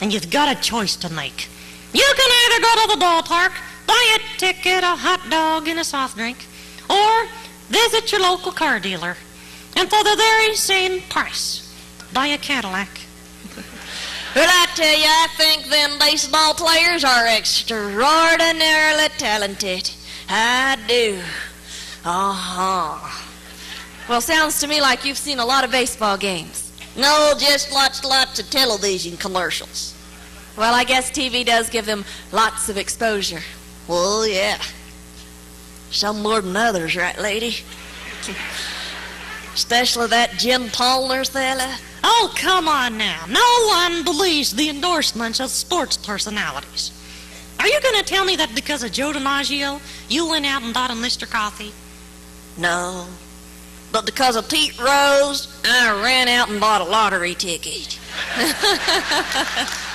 and you've got a choice to make. You can either go to the ballpark, buy a ticket, a hot dog, and a soft drink, or visit your local car dealer, and for the very same price, buy a Cadillac. Well, I tell you, I think them baseball players are extraordinarily talented. I do. Uh-huh. Well, sounds to me like you've seen a lot of baseball games. No, just lots, lots of television commercials. Well, I guess TV does give them lots of exposure. Well, yeah. Some more than others, right, lady? Especially that Jim Palmer fella. Oh, come on now. No one believes the endorsements of sports personalities. Are you going to tell me that because of Joe DiMaggio, you went out and bought a Mr. Coffee? No. But because of Pete Rose, I ran out and bought a lottery ticket.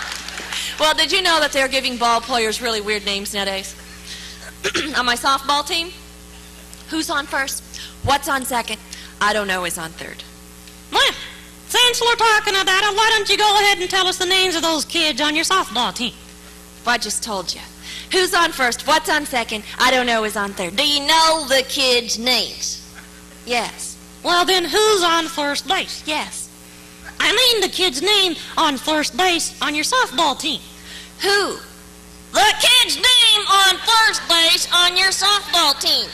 well, did you know that they're giving ball players really weird names nowadays? on my softball team, who's on first? What's on second? I don't know is on third. Well, since we're talking about it, why don't you go ahead and tell us the names of those kids on your softball team? Well, I just told you. Who's on first? What's on second? I don't know is on third. Do you know the kids' names? Yes. Well, then who's on first base? Yes. I mean the kid's name on first base on your softball team. Who? The kid's name on first base on your softball team.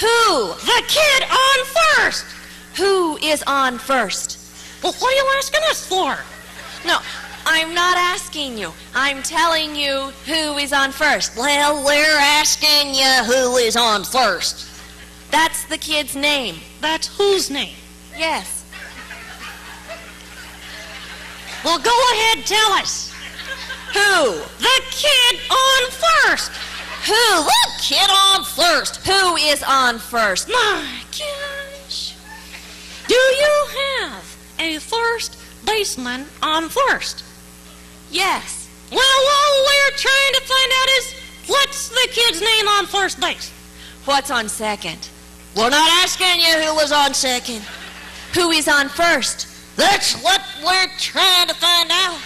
Who? The kid on first. Who is on first? Well, what are you asking us for? No, I'm not asking you. I'm telling you who is on first. Well, we're asking you who is on first. That's the kid's name. That's whose name? Yes. Well, go ahead, tell us. Who? The kid on first. Who? The kid on first. Who is on first? My gosh. Do you have a first baseman on first? Yes. Well, all we're trying to find out is what's the kid's name on first base? What's on second? We're not asking you who was on second. Who is on first? That's what trying to find out.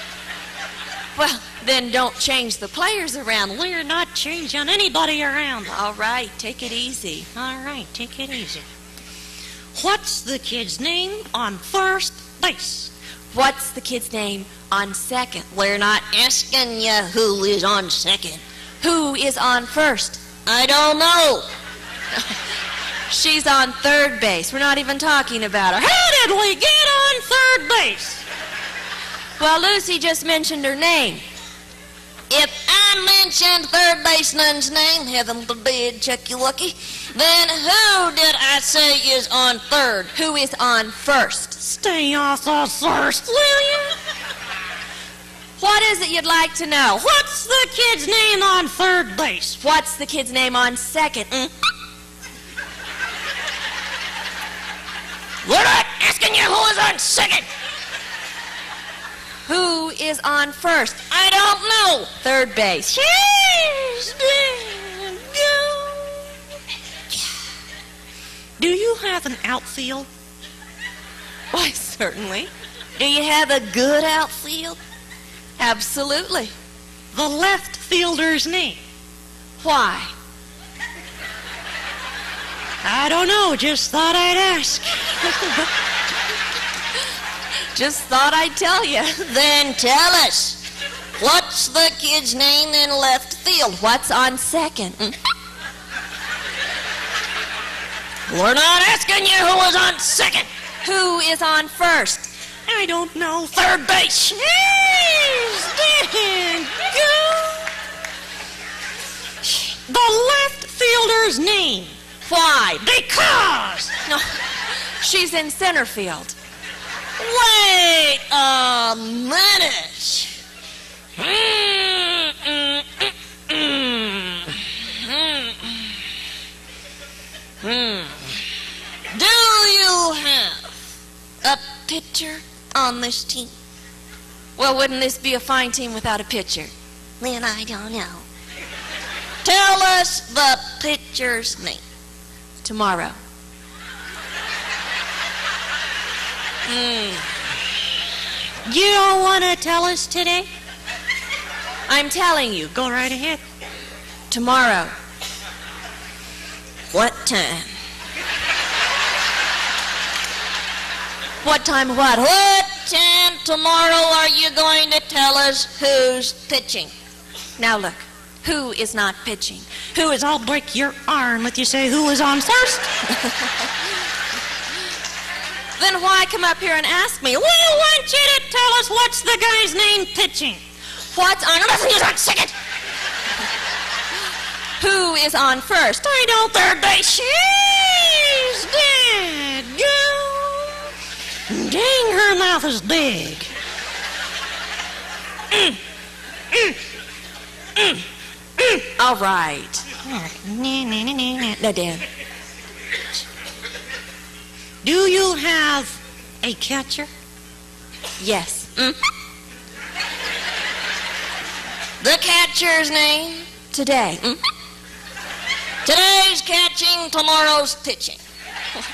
Well, then don't change the players around. We're not changing anybody around. All right, take it easy. All right, take it easy. What's the kid's name on first base? What's the kid's name on second? We're not asking you who is on second. Who is on first? I don't know. She's on third base. We're not even talking about her. How did we get on third base? Well, Lucy just mentioned her name. If I mentioned third baseman's name, heaven forbid, Chucky Lucky, then who did I say is on third? Who is on first? Stay off the first, will you? What is it you'd like to know? What's the kid's name on third base? What's the kid's name on second? Mm. We're not asking you who is on second. Who is on first? I don't know. Third base. Do you have an outfield? Why, certainly. Do you have a good outfield? Absolutely. The left fielder's name. Why? I don't know, just thought I'd ask. Just thought I'd tell you. Then tell us. What's the kid's name in left field? What's on second? Mm. We're not asking you who was on second. Who is on first? I don't know. Third base. There go. The left fielder's name. Why? Because. No, she's in center field. Wait a minute. Do you have a pitcher on this team? Well, wouldn't this be a fine team without a pitcher? Then I don't know. Tell us the pitcher's name. Tomorrow. Mm. You don't want to tell us today? I'm telling you, Go right ahead. tomorrow. What time? What time what? What time tomorrow are you going to tell us who's pitching? Now look, who is not pitching? Who is I'll break your arm if you say who is on first. Then why come up here and ask me? We want you to tell us what's the guy's name pitching. What's on Who's on second? Who is on first? I don't third base. She's dead. Dang, her mouth is big. All right. Now, Dan, Do you have a catcher? yes. Mm. The catcher's name? Today. Mm. Today's catching, tomorrow's pitching.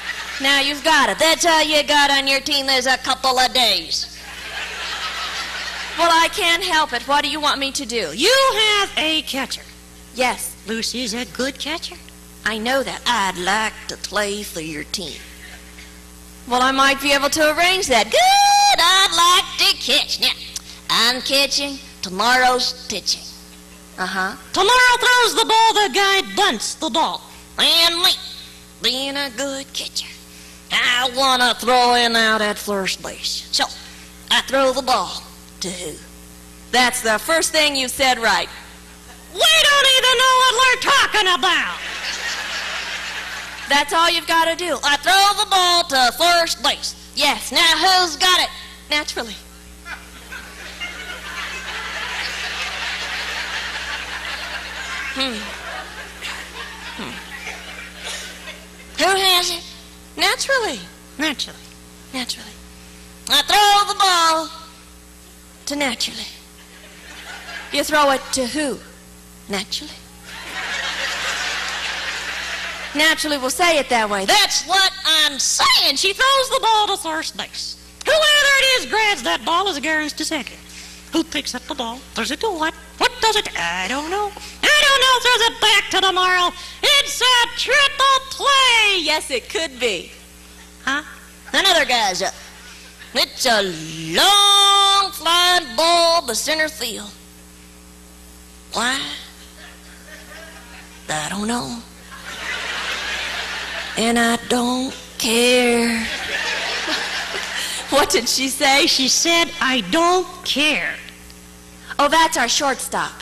Now you've got it. That's all you got on your team. There's a couple of days. Well, I can't help it. What do you want me to do? You have a catcher. Yes, Lucy's a good catcher. I know that. I'd like to play for your team. Well, I might be able to arrange that. Good, I'd like to catch. Now, I'm catching, tomorrow's pitching. Uh huh. Tomorrow throws the ball, the guy bunts the ball. And me, being a good catcher, I want to throw in out at first base. So, I throw the ball to who? That's the first thing you said right. We don't even know what we're talking about. That's all you've got to do. I throw the ball to first base. Yes, Now, who's got it? naturally. Hmm. Hmm. Who has it? Naturally. Naturally. Naturally. I throw the ball. To naturally. You throw it to who? Naturally. Naturally, we'll say it that way. That's what I'm saying. She throws the ball to first base. Whoever it is grabs that ball as a guarantee to second. Who picks up the ball? Throws it to what? What does it? I don't know. I don't know. Throws it back to the tomorrow. It's a triple play. Yes, it could be. Huh? Another guy's up. It's a long flying ball to center field. Why? I don't know. And I don't care. What did she say? She said, I don't care. Oh, that's our shortstop.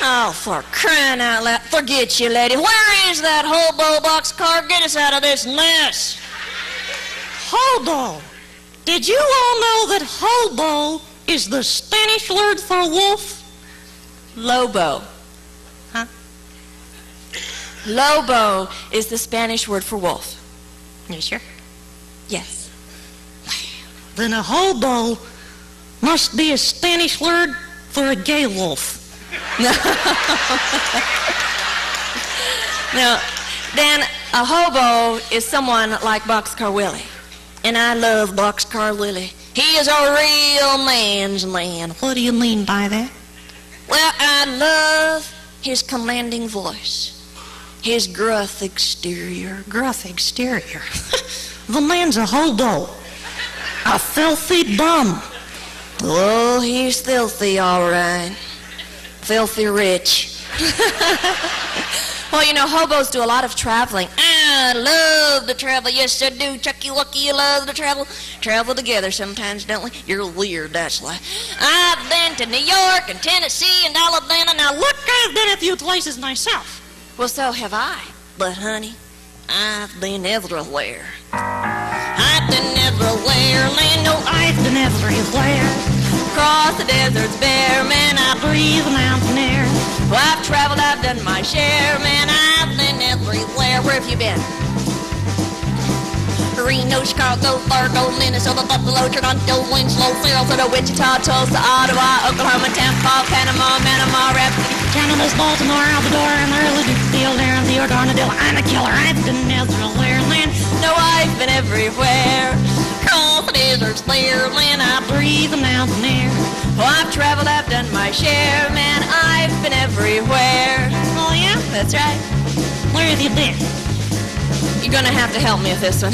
Oh, for crying out loud. Forget you, lady. Where is that hobo box car? Get us out of this mess. Hobo. Did you all know that hobo is the Spanish word for wolf? Lobo. Huh? Lobo is the Spanish word for wolf. You sure? Yes. Then a hobo must be a Spanish word for a gay wolf. Now, Then a hobo is someone like Boxcar Willie. And I love Boxcar Willie. He is a real man's man. What do you mean by that? Well, I love his commanding voice, his gruff exterior. Gruff exterior. the man's a hobo. A filthy bum. Oh, he's filthy, all right. Filthy rich. well, you know, hobos do a lot of traveling. I love to travel. Yes, I do. Chucky Lucky, you love to travel. Travel together sometimes, don't we? You're weird, that's why. I've been to New York and Tennessee and Alabama. Now, look, I've been a few places myself. Well, so have I. But, honey, I've been everywhere. I've been everywhere, land, no, I've been everywhere. across the deserts bare, man, I Breathe mountain air. Well, I've traveled, I've done my share, man. I've been everywhere. Where have you been? Reno, Chicago, Fargo, Minnesota, Buffalo, Toronto, Winslow, Sarasota, Wichita, Tulsa, Ottawa, Oklahoma, Tampa, Panama, Rapid City. Cannabis, Baltimore, Alvador, Amarillo, Duke, Deal, Darren, the Arnadillo. I'm a killer. I've been everywhere. Land, No, I've been everywhere. Across deserts man. I breathe the mountain air. Oh, I've traveled, I've done my share, man. I've been everywhere. Oh, yeah? That's right. Where have you been? You're gonna have to help me with this one.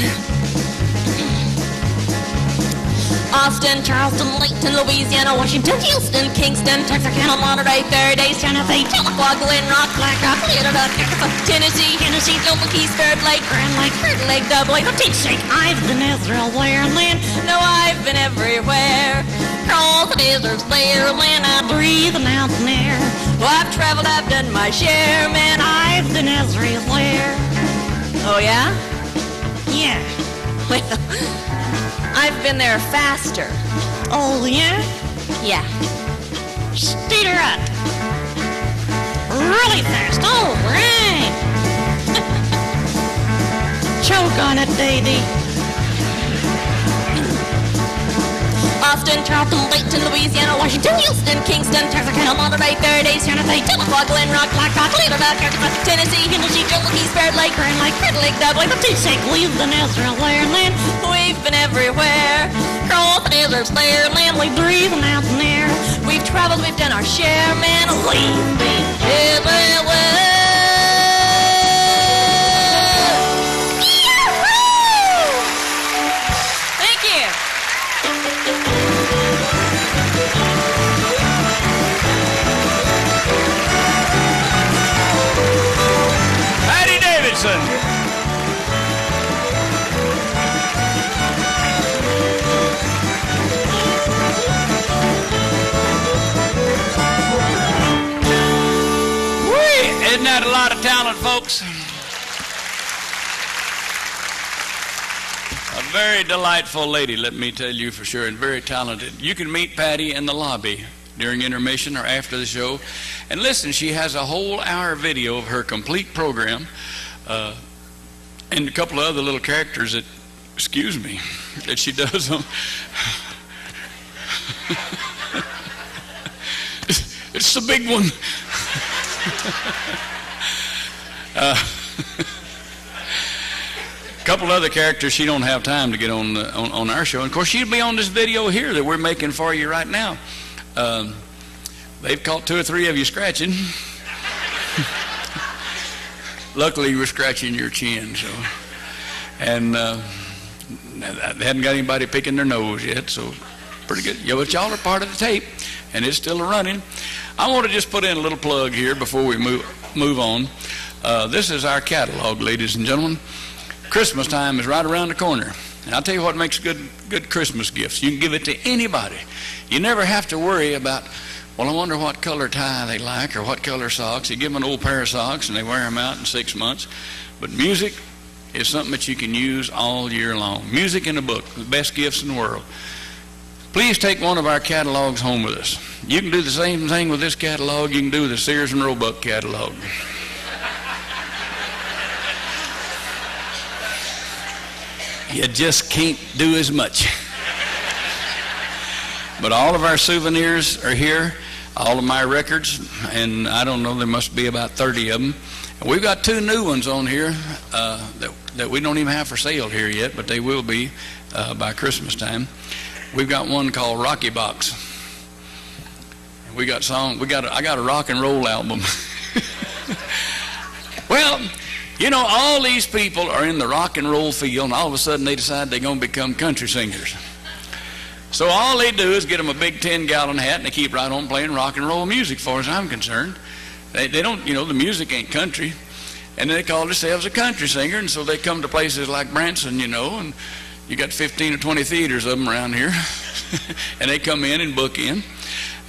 Austin, Charleston, Layton, Louisiana, Washington, Houston, Kingston, Texarkana, Monterey, Faraday, Santa Fe, Tahlequah, Glen Rock, Black Rock, Duck, Tennessee, Tennessee, Gilman Keys, Spirit Lake, Grand Lake, Spirit Lake, Double Lake, Pete's sake, I've been everywhere. Land, No, I've been everywhere. Across the deserts there, man, I breathe the mountain air. Well, I've traveled, I've done my share, man. I've been everywhere. Oh yeah? Yeah. Well, I've been there faster. Oh, yeah? Yeah. Speed her up. Really fast. All right. Choke on it, baby. Austin, Charleston, Layton, Louisiana, Washington, Houston, Kingston, Texarkana, Monterey, Faraday, Santa Fe, Tahlequah, Glen Rock, Black Rock, Rock, Arkansas, Tennessee, Gilman Keys, Spirit Lake, Grand Lake, Spirit Lake, sake, we've been everywhere. Land, We've been everywhere. Across the deserts there, we breathe the mountain air. We've traveled, we've done our share, man. We've been everywhere. Folks? A very delightful lady, let me tell you for sure, and very talented. You can meet Patty in the lobby during intermission or after the show. And listen, she has a whole hour video of her complete program uh, and a couple of other little characters that, excuse me, that she does on. it's the big one. uh, a couple other characters she don't have time to get on, the, on on our show. And of course, she'll be on this video here that we're making for you right now. Um, they've caught two or three of you scratching. Luckily, you were scratching your chin, so and uh, they hadn't got anybody picking their nose yet, so pretty good. Yeah, but y'all are part of the tape, and it's still running. I want to just put in a little plug here before we move move on. Uh, this is our catalog, ladies and gentlemen. Christmas time is right around the corner. And I'll tell you what makes good good Christmas gifts. You can give it to anybody. You never have to worry about, well, I wonder what color tie they like or what color socks. You give them an old pair of socks and they wear them out in six months. But music is something that you can use all year long. Music in a book, the best gifts in the world. Please take one of our catalogs home with us. You can do the same thing with this catalog you can do with the Sears and Roebuck catalog. You just can't do as much. But all of our souvenirs are here, all of my records, and I don't know, there must be about 30 of them. And we've got two new ones on here uh, that, that we don't even have for sale here yet, but they will be uh, by Christmas time. We've got one called Rocky Box. We got song. We got. A, I got a rock and roll album. well, you know, all these people are in the rock and roll field, and all of a sudden they decide they're going to become country singers. So all they do is get them a big 10 gallon hat and they keep right on playing rock and roll music, as far as I'm concerned. They, they don't, you know, the music ain't country. And they call themselves a country singer, and so they come to places like Branson, you know, and you got 15 or 20 theaters of them around here. and they come in and book in.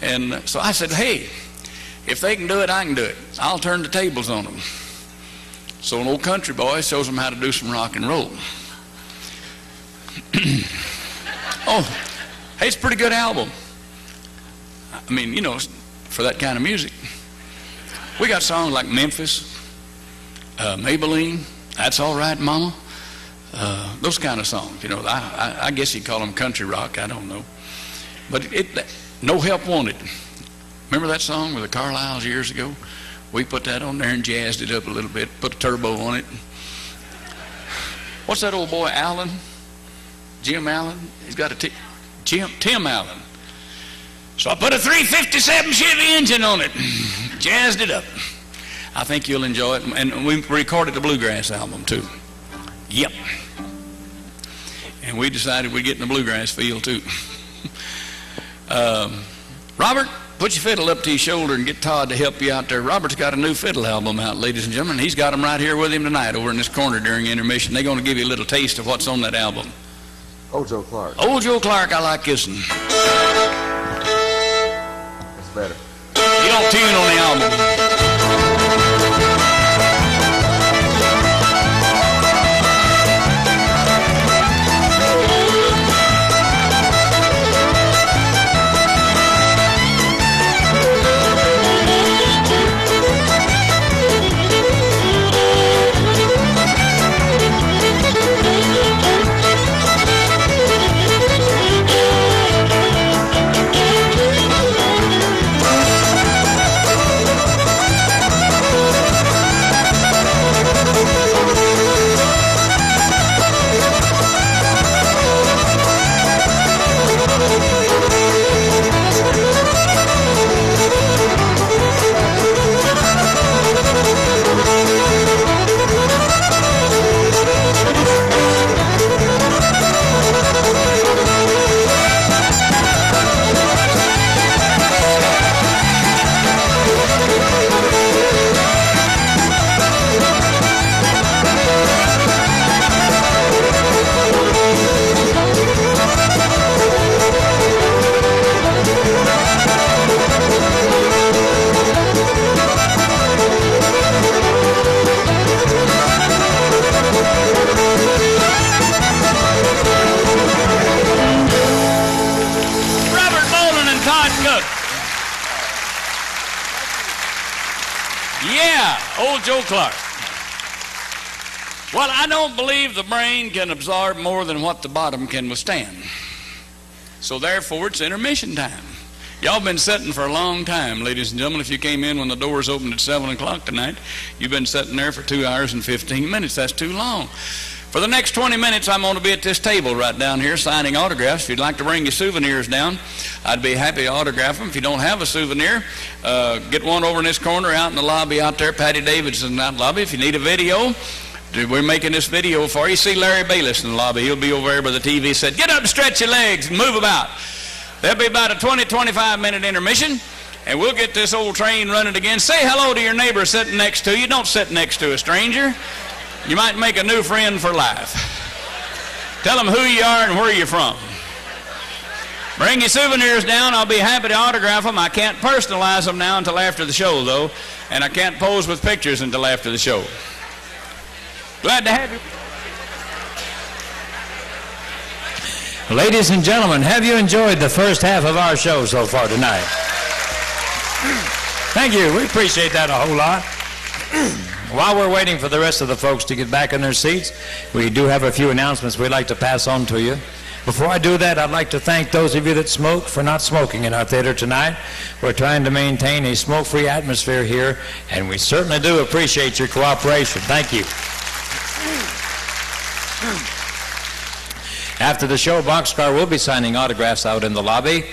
And so I said, hey, if they can do it, I can do it. I'll turn the tables on them. So an old country boy shows them how to do some rock and roll. oh, hey, it's a pretty good album. I mean, you know, for that kind of music. We got songs like Memphis, uh, Maybelline, That's All Right, Mama. Uh, those kind of songs, you know. I, I, I guess you'd call them country rock. I don't know. But it, no help wanted. Remember that song with the Carlisles years ago? We put that on there and jazzed it up a little bit, put a turbo on it. What's that old boy, Allen? Jim Allen? He's got a t- Jim, Tim Allen. So I put a 357 Chevy engine on it, jazzed it up. I think you'll enjoy it. And we recorded the Bluegrass album too. Yep. And we decided we'd get in the bluegrass field too. um, Robert, put your fiddle up to your shoulder and get Todd to help you out there. Robert's got a new fiddle album out, ladies and gentlemen. He's got them right here with him tonight over in this corner during intermission. They're going to give you a little taste of what's on that album. Old Joe Clark. Old Joe Clark, I like this one. That's better. You don't tune on the album. Joe Clark. Well, I don't believe the brain can absorb more than what the bottom can withstand. So therefore, it's intermission time. Y'all been sitting for a long time, ladies and gentlemen. If you came in when the doors opened at 7 o'clock tonight, you've been sitting there for 2 hours and 15 minutes. That's too long. For the next 20 minutes, I'm going to be at this table right down here signing autographs. If you'd like to bring your souvenirs down, I'd be happy to autograph them. If you don't have a souvenir, uh, get one over in this corner out in the lobby out there. Patty Davidson in that lobby. If you need a video, we're making this video for you. See Larry Bayless in the lobby. He'll be over there by the TV. Said, get up stretch your legs and move about. There'll be about a 20, 25 minute intermission. And we'll get this old train running again. Say hello to your neighbor sitting next to you. Don't sit next to a stranger. You might make a new friend for life. Tell them who you are and where you're from. Bring your souvenirs down. I'll be happy to autograph them. I can't personalize them now until after the show, though, and I can't pose with pictures until after the show. Glad to have you. Ladies and gentlemen, have you enjoyed the first half of our show so far tonight? Thank you. We appreciate that a whole lot. While we're waiting for the rest of the folks to get back in their seats, we do have a few announcements we'd like to pass on to you. Before I do that, I'd like to thank those of you that smoke for not smoking in our theater tonight. We're trying to maintain a smoke-free atmosphere here, and we certainly do appreciate your cooperation. Thank you. After the show, Boxcar will be signing autographs out in the lobby.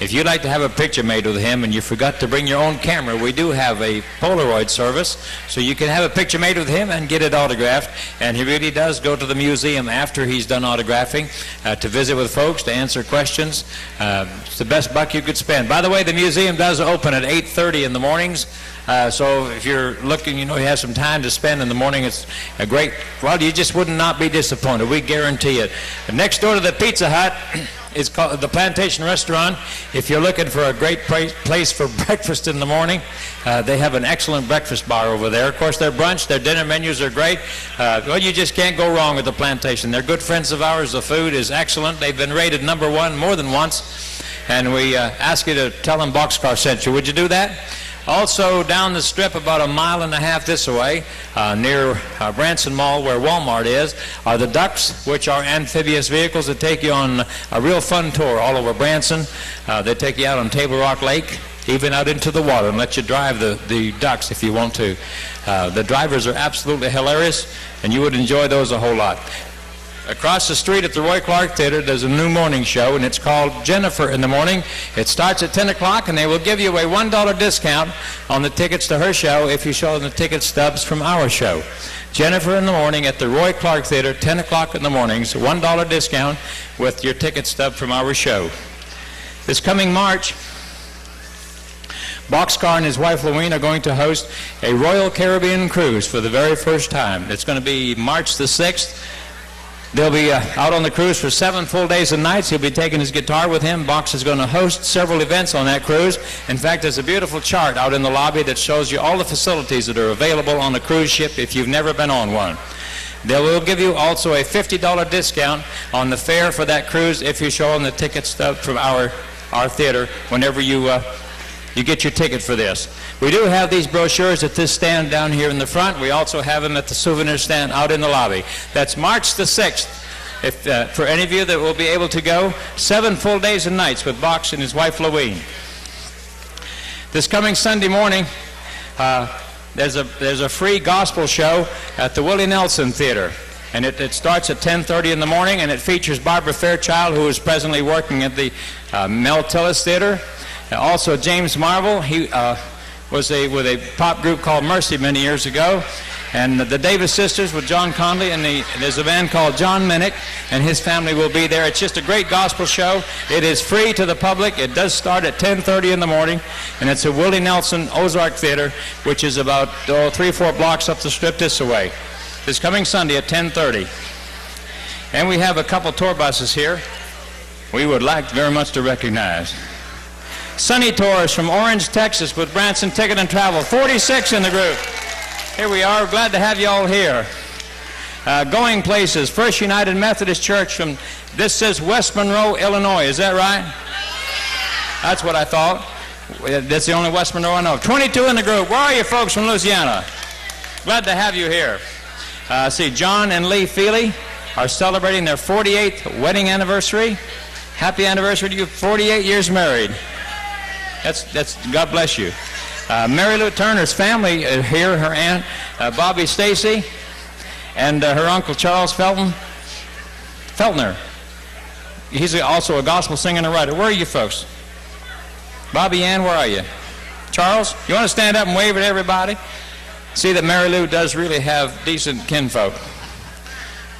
If you'd like to have a picture made with him and you forgot to bring your own camera, we do have a Polaroid service, so you can have a picture made with him and get it autographed. And he really does go to the museum after he's done autographing uh, to visit with folks, to answer questions. Uh, it's the best buck you could spend. By the way, the museum does open at 8.30 in the mornings. Uh, so if you're looking, you know, you have some time to spend in the morning, it's a great, well, you just would not not be disappointed. We guarantee it. Next door to the Pizza Hut is called the Plantation Restaurant. If you're looking for a great place for breakfast in the morning, uh, they have an excellent breakfast bar over there. Of course, their brunch, their dinner menus are great. Uh, well, you just can't go wrong with the Plantation. They're good friends of ours. The food is excellent. They've been rated number one more than once. And we uh, ask you to tell them Boxcar sent you. Would you do that? Also, down the strip, about a mile and a half this way, uh, near uh, Branson Mall, where Walmart is, are the Ducks, which are amphibious vehicles that take you on a real fun tour all over Branson. Uh, they take you out on Table Rock Lake, even out into the water, and let you drive the, the ducks if you want to. Uh, the drivers are absolutely hilarious, and you would enjoy those a whole lot. Across the street at the Roy Clark Theater, there's a new morning show, and it's called Jennifer in the Morning. It starts at 10 o'clock, and they will give you a $1 discount on the tickets to her show if you show them the ticket stubs from our show. Jennifer in the Morning at the Roy Clark Theater, 10 o'clock in the mornings, $1 discount with your ticket stub from our show. This coming March, Boxcar and his wife Louine are going to host a Royal Caribbean cruise for the very first time. It's going to be March the 6th. They'll be uh, out on the cruise for seven full days and nights. He'll be taking his guitar with him. Box is going to host several events on that cruise. In fact, there's a beautiful chart out in the lobby that shows you all the facilities that are available on a cruise ship if you've never been on one. They will give you also a $50 discount on the fare for that cruise if you show them the ticket stub from our, our theater whenever you uh, you get your ticket for this. We do have these brochures at this stand down here in the front. We also have them at the souvenir stand out in the lobby. That's March the 6th. If, uh, for any of you that will be able to go, seven full days and nights with Box and his wife Louine. This coming Sunday morning, uh, there's, a, there's a free gospel show at the Willie Nelson Theater. And it, it starts at 10.30 in the morning, and it features Barbara Fairchild, who is presently working at the uh, Mel Tillis Theater. Also, James Marvel, he uh, was a, with a pop group called Mercy many years ago. And the Davis sisters with John Conley, and the, there's a man called John Minnick, and his family will be there. It's just a great gospel show. It is free to the public. It does start at 10:30 in the morning, and it's at Willie Nelson Ozark Theater, which is about oh, three or four blocks up the strip this way. It's coming Sunday at 10:30. And we have a couple tour buses here. We would like very much to recognize. Sunny Tours from Orange, Texas with Branson Ticket and Travel. 46 in the group. Here we are. Glad to have you all here. Uh, going places. First United Methodist Church from, this says West Monroe, Illinois. Is that right? That's what I thought. That's the only West Monroe I know. 22 in the group. Where are you folks from Louisiana? Glad to have you here. Uh, see, John and Lee Feely are celebrating their 48th wedding anniversary. Happy anniversary to you, 48 years married. That's, that's, God bless you. Uh, Mary Lou Turner's family uh, here, her aunt uh, Bobby Stacy, and uh, her uncle Charles Felton, Feltner. He's also a gospel singer and writer. Where are you folks? Bobby Ann, where are you? Charles, you want to stand up and wave at everybody? See that Mary Lou does really have decent kinfolk.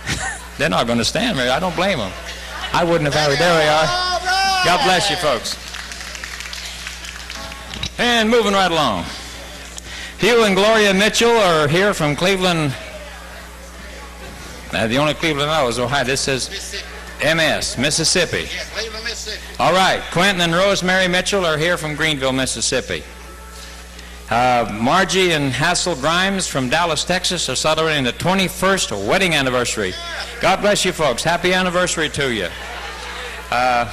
They're not going to stand, Mary. I don't blame them. I wouldn't if I were there. They are. God bless you, folks. And moving right along. Hugh and Gloria Mitchell are here from Cleveland. Uh, the only Cleveland I know is Ohio. This is MS, Mississippi. Yes, Cleveland, Mississippi. All right. Quentin and Rosemary Mitchell are here from Greenville, Mississippi. Uh, Margie and Hassel Grimes from Dallas, Texas are celebrating the 21st wedding anniversary. God bless you folks. Happy anniversary to you. Uh,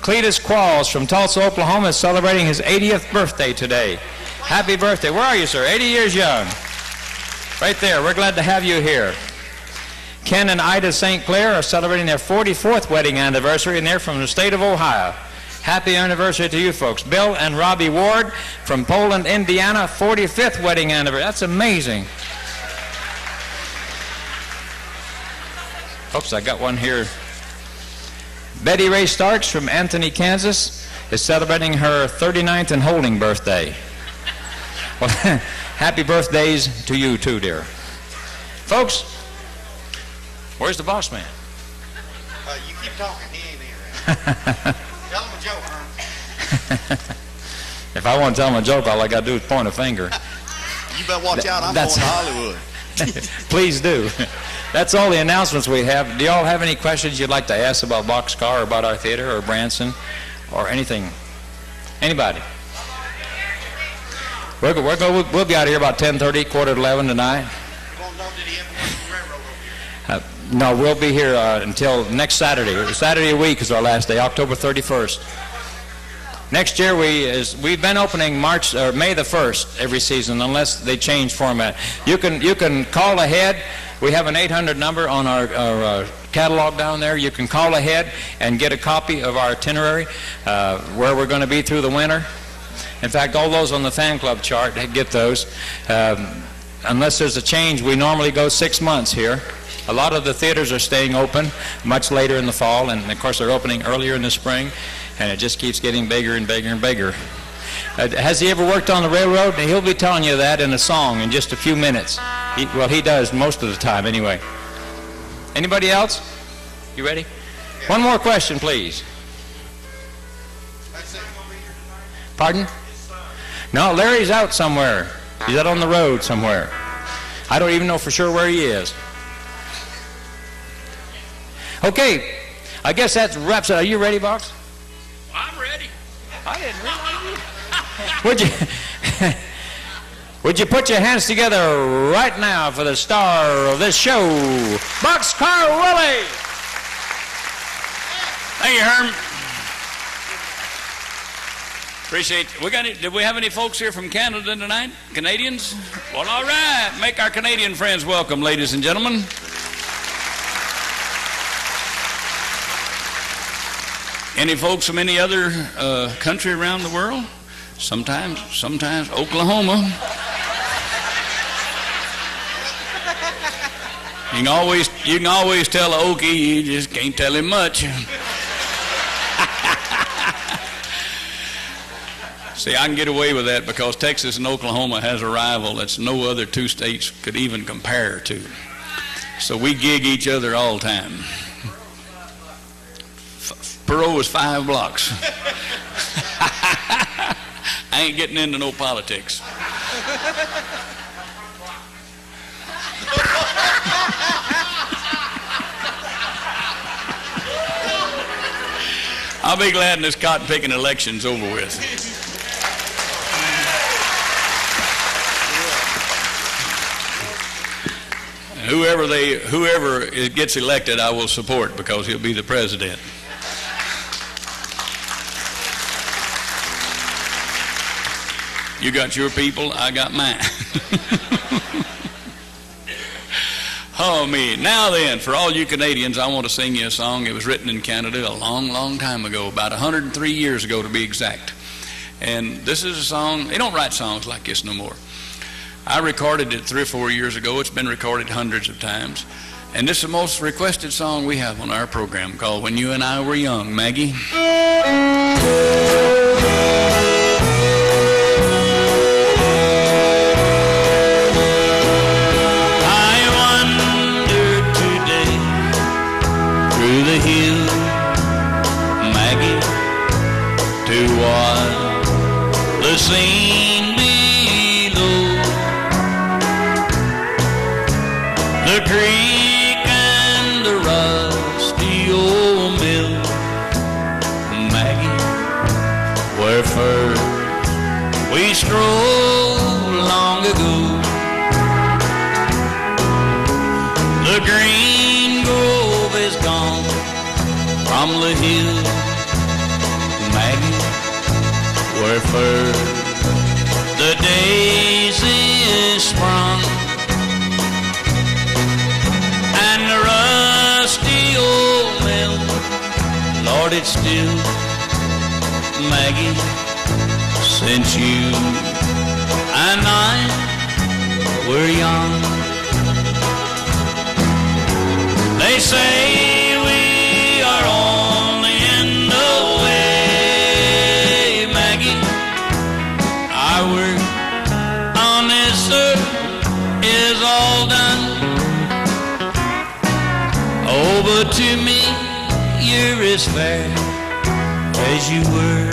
Cletus Qualls from Tulsa, Oklahoma is celebrating his 80th birthday today. Happy birthday. Where are you, sir? 80 years young. Right there. We're glad to have you here. Ken and Ida St. Clair are celebrating their 44th wedding anniversary, and they're from the state of Ohio. Happy anniversary to you folks. Bill and Robbie Ward from Poland, Indiana, 45th wedding anniversary. That's amazing. Oops, I got one here. Betty Ray Starks from Anthony, Kansas is celebrating her 39th and holding birthday. Well, happy birthdays to you too, dear. Folks, where's the boss man? Uh, you keep talking. He ain't here. Tell him a joke, Herm. If I want to tell him a joke, all I got to do is point a finger. You better watch out. I'm going That's- to Hollywood. Please do. That's all the announcements we have. Do y'all have any questions you'd like to ask about Boxcar or about our theater or Branson or anything? Anybody? We're, we're go, we'll be out here about 10:30, quarter to 11 tonight. Uh, no, we'll be here uh, until next Saturday. Saturday week is our last day, October 31st. Next year we is we've been opening March or May the 1st every season unless they change format. You can you can call ahead. We have an 800 number on our, our uh, catalog down there. You can call ahead and get a copy of our itinerary uh, where we're going to be through the winter. In fact, all those on the fan club chart, get those. Um, unless there's a change, we normally go six months here. A lot of the theaters are staying open much later in the fall, and of course they're opening earlier in the spring, and it just keeps getting bigger and bigger and bigger. Uh, has he ever worked on the railroad? He'll be telling you that in a song in just a few minutes. He, well, he does most of the time anyway. Anybody else? You ready? One more question, please. Pardon? No, Larry's out somewhere. He's out on the road somewhere. I don't even know for sure where he is. Okay, I guess that wraps it. Are you ready, Box? I'm ready. I didn't realize you. Would you? Would you put your hands together right now for the star of this show, Boxcar Willie? Thank you, Herm. Appreciate. We got. Any, did we have any folks here from Canada tonight? Canadians? Well, all right. Make our Canadian friends welcome, ladies and gentlemen. Any folks from any other uh, country around the world? Sometimes, sometimes Oklahoma. You can always, you can always tell a Okie. You just can't tell him much. See, I can get away with that because Texas and Oklahoma has a rival that's no other two states could even compare to. So we gig each other all the time. Perot is five blocks. I ain't getting into no politics. I'll be glad when this cotton picking election's over with. Whoever they whoever gets elected, I will support because he'll be the president. You got your people, I got mine. oh me. Now then, for all you Canadians, I want to sing you a song. It was written in Canada a long, long time ago, about 103 years ago to be exact. And this is a song. They don't write songs like this no more. I recorded it three or four years ago. It's been recorded hundreds of times. And this is the most requested song we have on our program called When You and I Were Young, Maggie. since you and I were young. They say we are only in the way, Maggie. Our work on this earth is all done. Oh, but to me, you're as fair as you were.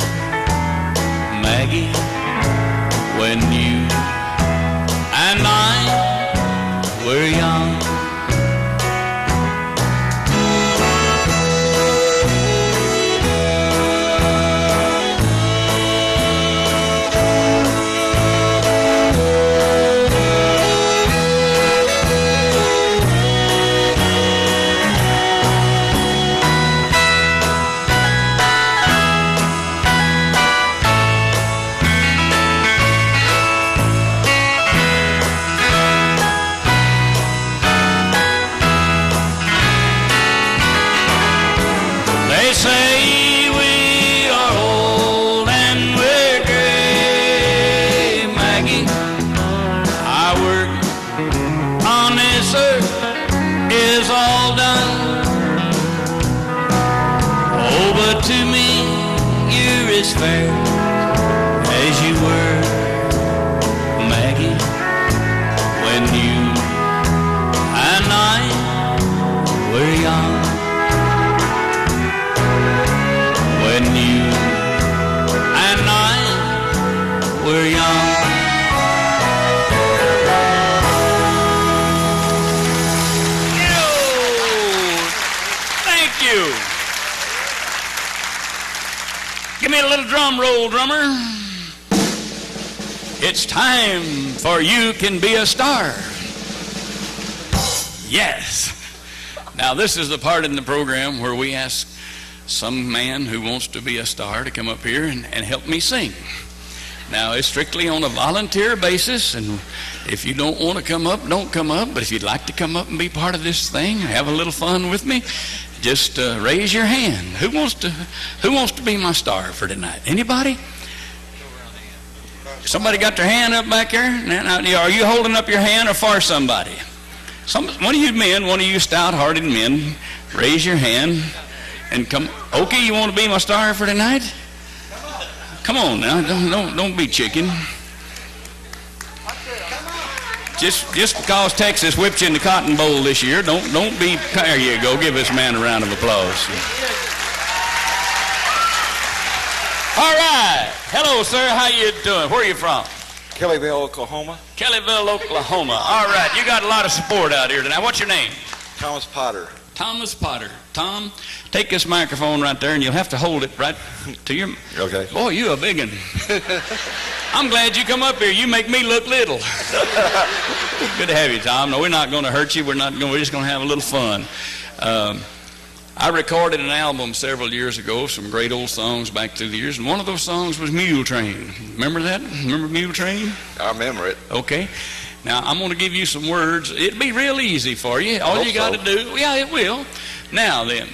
This is the part in the program where we ask some man who wants to be a star to come up here and, and help me sing. Now, it's strictly on a volunteer basis, and if you don't want to come up, don't come up. But if you'd like to come up and be part of this thing, have a little fun with me, just uh, raise your hand. Who wants to Who wants to be my star for tonight? Anybody? Somebody got their hand up back there? Now, now, are you holding up your hand or for somebody? Some, one of you men, one of you stout-hearted men, raise your hand and come. Okay, you want to be my star for tonight? Come on now, don't don't, don't be chicken. Just just because Texas whipped you in the Cotton Bowl this year, don't don't be. There you go. Give this man a round of applause. All right. Hello, sir. How you doing? Where are you from? Kellyville, Oklahoma. Kellyville, Oklahoma. All right. You got a lot of support out here tonight. What's your name? Thomas Potter. Thomas Potter. Tom, take this microphone right there, and you'll have to hold it right to your. Okay. Boy, you a big one. I'm glad you come up here. You make me look little. Good to have you, Tom. No, we're not going to hurt you. We're not going. We're just going to have a little fun. Um, I recorded an album several years ago, some great old songs back through the years, and one of those songs was Mule Train. Remember that? Remember Mule Train? I remember it. Okay. Now I'm going to give you some words. It'll be real easy for you. All you got to so. do, yeah, it will. Now then,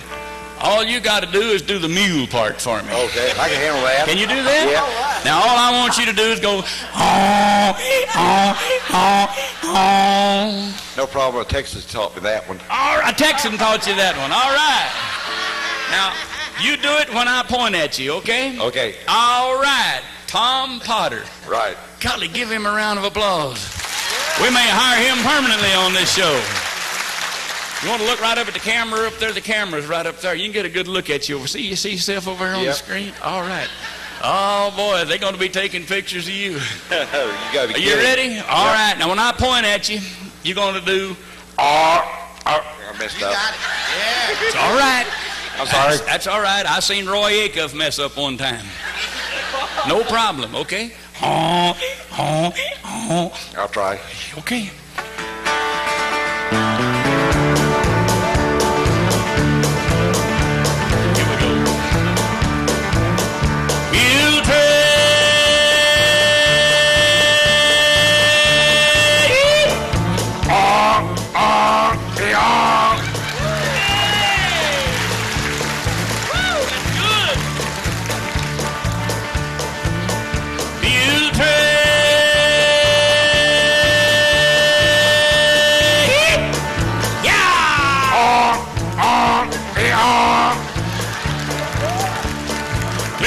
all you got to do is do the mule part for me. Okay, if I can handle that. Can you do that? Yeah. Now all I want you to do is go. Oh, oh, oh, oh. No problem. A Texas taught me that one. All right, Texan taught you that one. All right. Now you do it when I point at you, okay? Okay, All right, Tom Potter. right. Golly, give him a round of applause. We may hire him permanently on this show. You want to look right up at the camera up there? The camera's right up there. You can get a good look at you. See, you see yourself over here on the screen? All right. Oh, boy, they're going to be taking pictures of you. you gotta be Are you kidding. ready? All Yep. right. Now, when I point at you, you're going to do. I messed up. Got it. Yeah. It's all right. I'm sorry. That's, that's all right. I seen Roy Acuff mess up one time. No problem, okay? Oh, oh, oh. I'll try. Okay.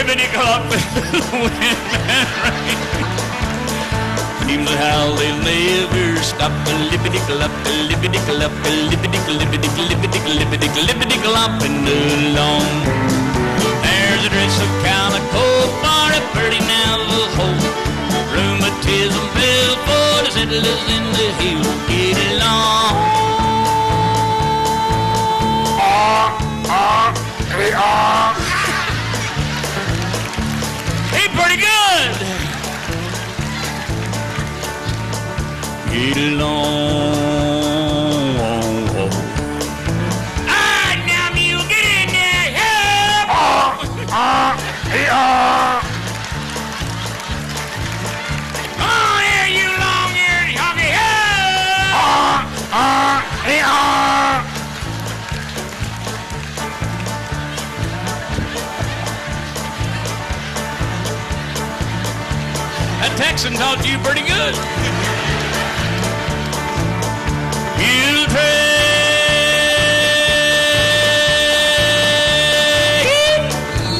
Liberty up in the wind and rain. Seems how they never stop lippity glop, lippity glop, lippity lippity lippity lippity lippity glopping along. There's a dress of calico for a pretty little hole. Rheumatism pill for the settlers in the hills. Get along. Ah, ah, Hey, Get along. Ah, now you get in there. Ah, ah, Oh, Texan taught you pretty good. You trade.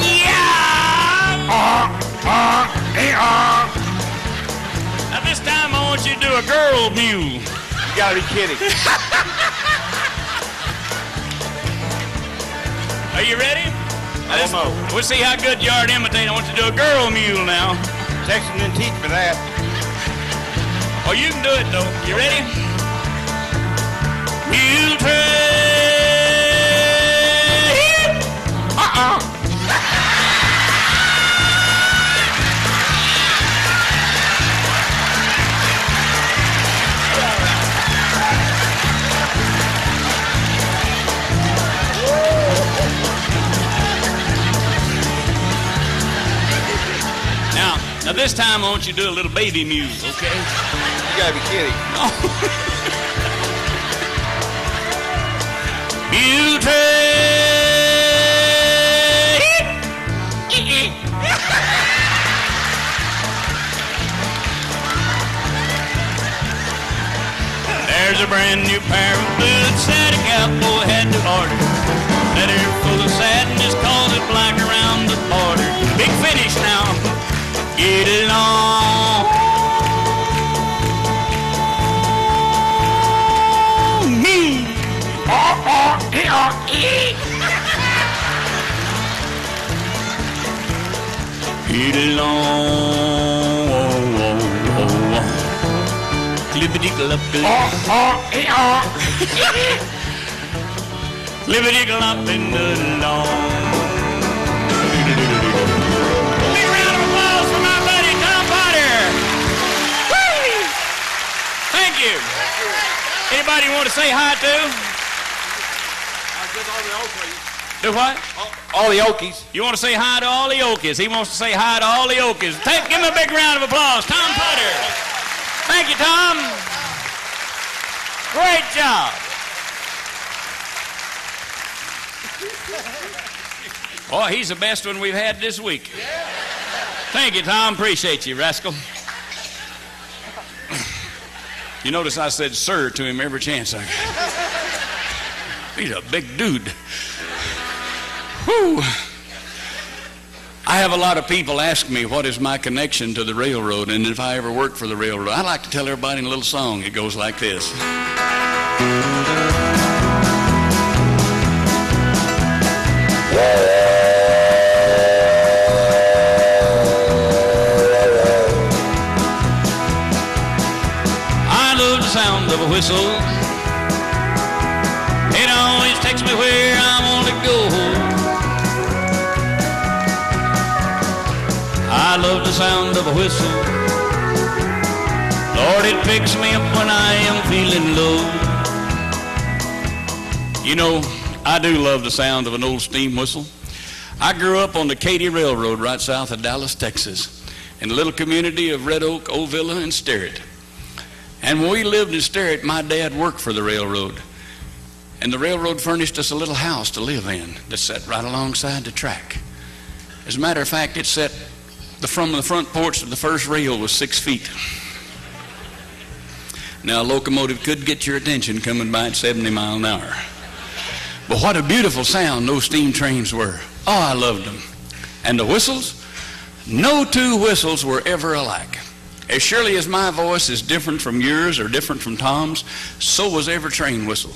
Yeah. Now this time I want you to do a girl mule. You gotta be kidding. Are you ready? Don't. We'll see how good you are at imitating. I want you to do a girl mule now. Texan didn't teach me that. Oh, you can do it though. You ready? Mule trade. Uh-uh. Now, this time I want you to do a little baby mule, okay? You gotta be kidding. Mule trade. There's a brand new pair of boots that a cowboy had to order. That are full of sadness cause it's black around the border. Big finish now. Get on. Me. Get along. Oh, oh, oh, oh. Clippity clup Clippity clup in the lawn. Big Anybody want to say hi to? Do what? All the Okies. You want to say hi to all the Okies? He wants to say hi to all the Okies. Take, give him a big round of applause. Tom Potter. Thank you, Tom. Great job. Boy, he's the best one we've had this week. Thank you, Tom. Appreciate you, rascal. You notice I said sir to him every chance I got. He's a big dude. Whew. I have a lot of people ask me what is my connection to the railroad and if I ever worked for the railroad. I like to tell everybody in a little song. It goes like this. I of a whistle. It always takes me where I want to go. I love the sound of a whistle. Lord, it picks me up when I am feeling low. You know, I do love the sound of an old steam whistle. I grew up on the Katy Railroad right south of Dallas, Texas, in the little community of Red Oak, Old Villa, and Sterrett. And when we lived in Sterrett, my dad worked for the railroad. And the railroad furnished us a little house to live in that sat right alongside the track. As a matter of fact, it sat the, from the front porch to the first rail was six feet. Now, a locomotive could get your attention coming by at 70 mile an hour. But what a beautiful sound those steam trains were. Oh, I loved them. And the whistles? No two whistles were ever alike. As surely as my voice is different from yours or different from Tom's, so was every train whistle.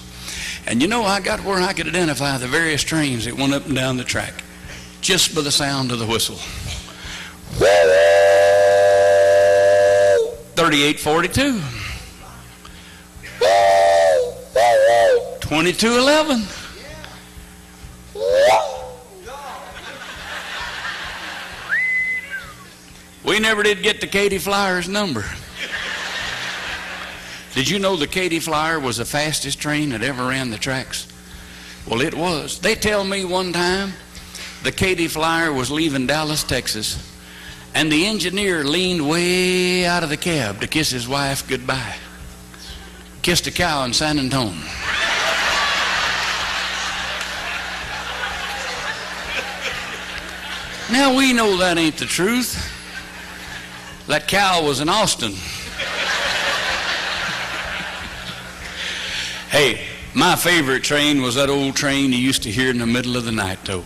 And you know, I got where I could identify the various trains that went up and down the track just by the sound of the whistle. 3842. 2211. We never did get the Katy Flyer's number. Did you know the Katy Flyer was the fastest train that ever ran the tracks? Well, it was. They tell me one time the Katy Flyer was leaving Dallas, Texas, and the engineer leaned way out of the cab to kiss his wife goodbye. Kissed a cow in San Antonio. Now we know that ain't the truth. That cow was in Austin. hey, my favorite train was that old train you used to hear in the middle of the night, though.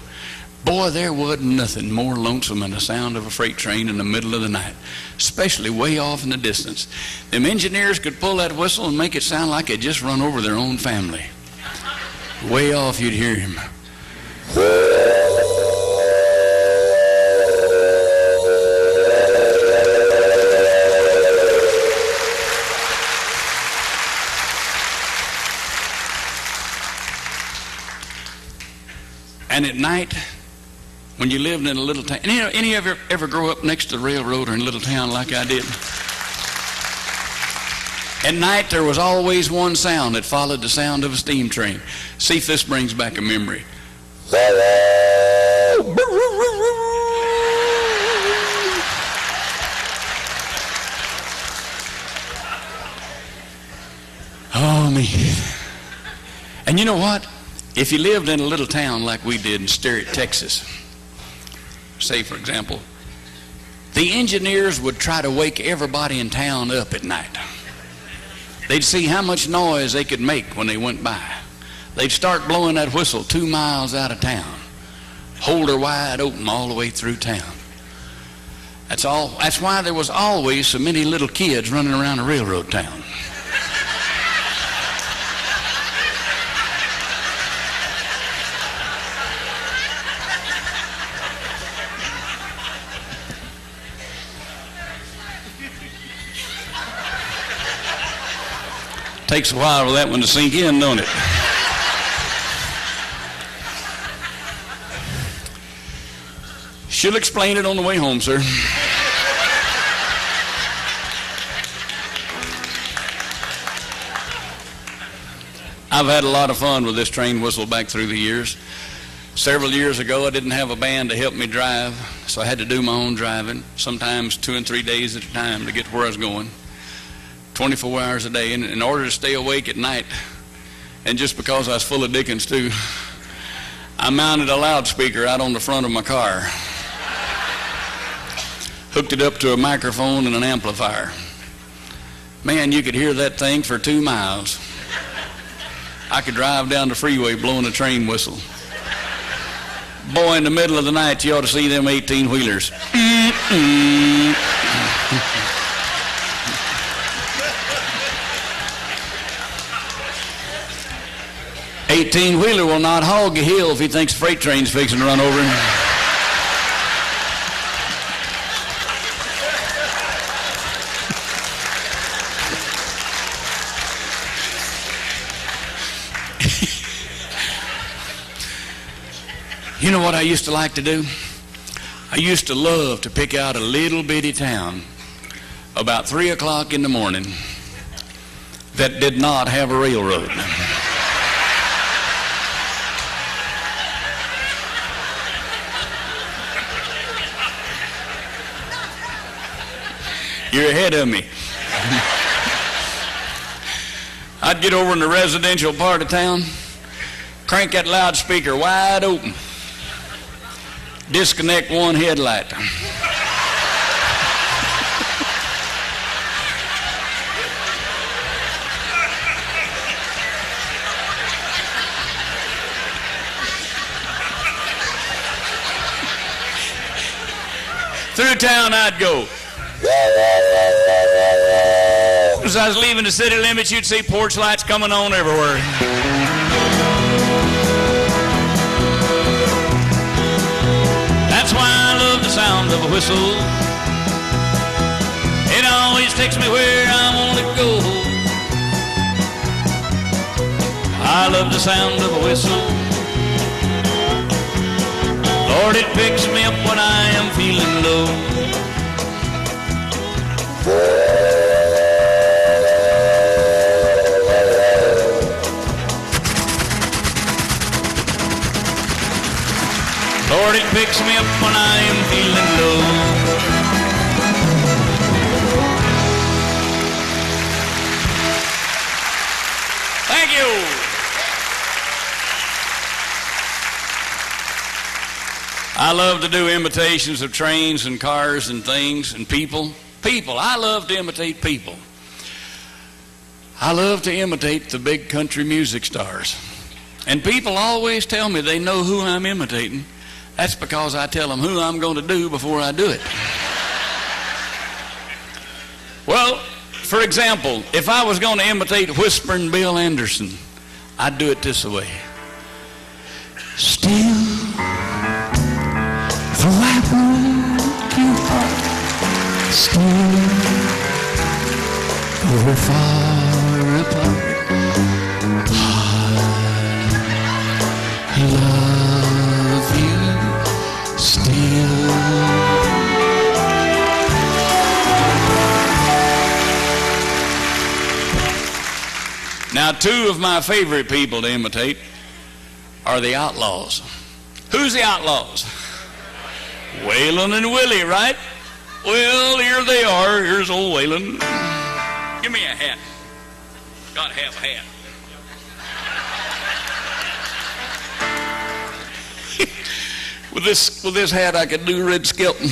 Boy, there wasn't nothing more lonesome than the sound of a freight train in the middle of the night, especially way off in the distance. Them engineers could pull that whistle and make it sound like it just run over their own family. Way off, you'd hear him. And at night, when you lived in a little town, any, any you ever grow up next to the railroad or in a little town like I did? At night, there was always one sound that followed the sound of a steam train. See if this brings back a memory. Oh, me. And you know what? If you lived in a little town like we did in Sterrett, Texas, say for example, the engineers would try to wake everybody in town up at night. They'd see how much noise they could make when they went by. They'd start blowing that whistle two miles out of town, hold her wide open all the way through town. That's all. That's why there was always so many little kids running around a railroad town. Takes a while for that one to sink in, don't it? She'll explain it on the way home, sir. I've had a lot of fun with this train whistle back through the years. Several years ago, I didn't have a band to help me drive, so I had to do my own driving, sometimes two and three days at a time to get where I was going. 24 hours a day. And in order to stay awake at night, and just because I was full of Dickens too, I mounted a loudspeaker out on the front of my car, hooked it up to a microphone and an amplifier. Man, you could hear that thing for two miles. I could drive down the freeway blowing a train whistle. Boy, in the middle of the night, you ought to see them 18 wheelers. 18 wheeler will not hog a hill if he thinks freight train's fixing to run over him. you know what I used to like to do? I used to love to pick out a little bitty town about 3 o'clock in the morning that did not have a railroad. You're ahead of me. I'd get over in the residential part of town, crank that loudspeaker wide open, disconnect one headlight. Through town I'd go. As I was leaving the city limits, you'd see porch lights coming on everywhere. That's why I love the sound of a whistle. It always takes me where I want to go. I love the sound of a whistle. Lord, it picks me up when I am feeling low. Lord, it picks me up when I am feeling low. Thank you. I love to do imitations of trains and cars and things and people. People. I love to imitate people. I love to imitate the big country music stars. And people always tell me they know who I'm imitating. That's because I tell them who I'm going to do before I do it. Well, for example, if I was going to imitate Whispering Bill Anderson, I'd do it this way. Still, still, we're far apart, I love you still. Now, two of my favorite people to imitate are the outlaws. Who's the outlaws? Waylon and Willie, right? Well, here they are. Here's old Waylon. Give me a hat. Gotta have a hat. with this with this hat, I could do Red Skelton.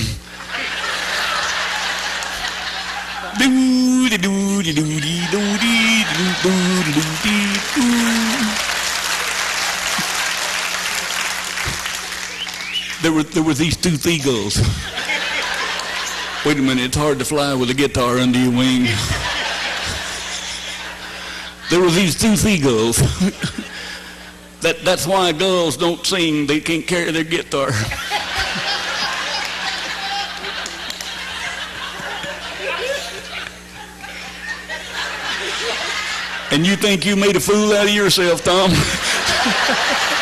There were there were these two seagulls. Wait a minute, it's hard to fly with a guitar under your wing. There were these two seagulls. that that's why girls don't sing; they can't carry their guitar. And you think you made a fool out of yourself, Tom?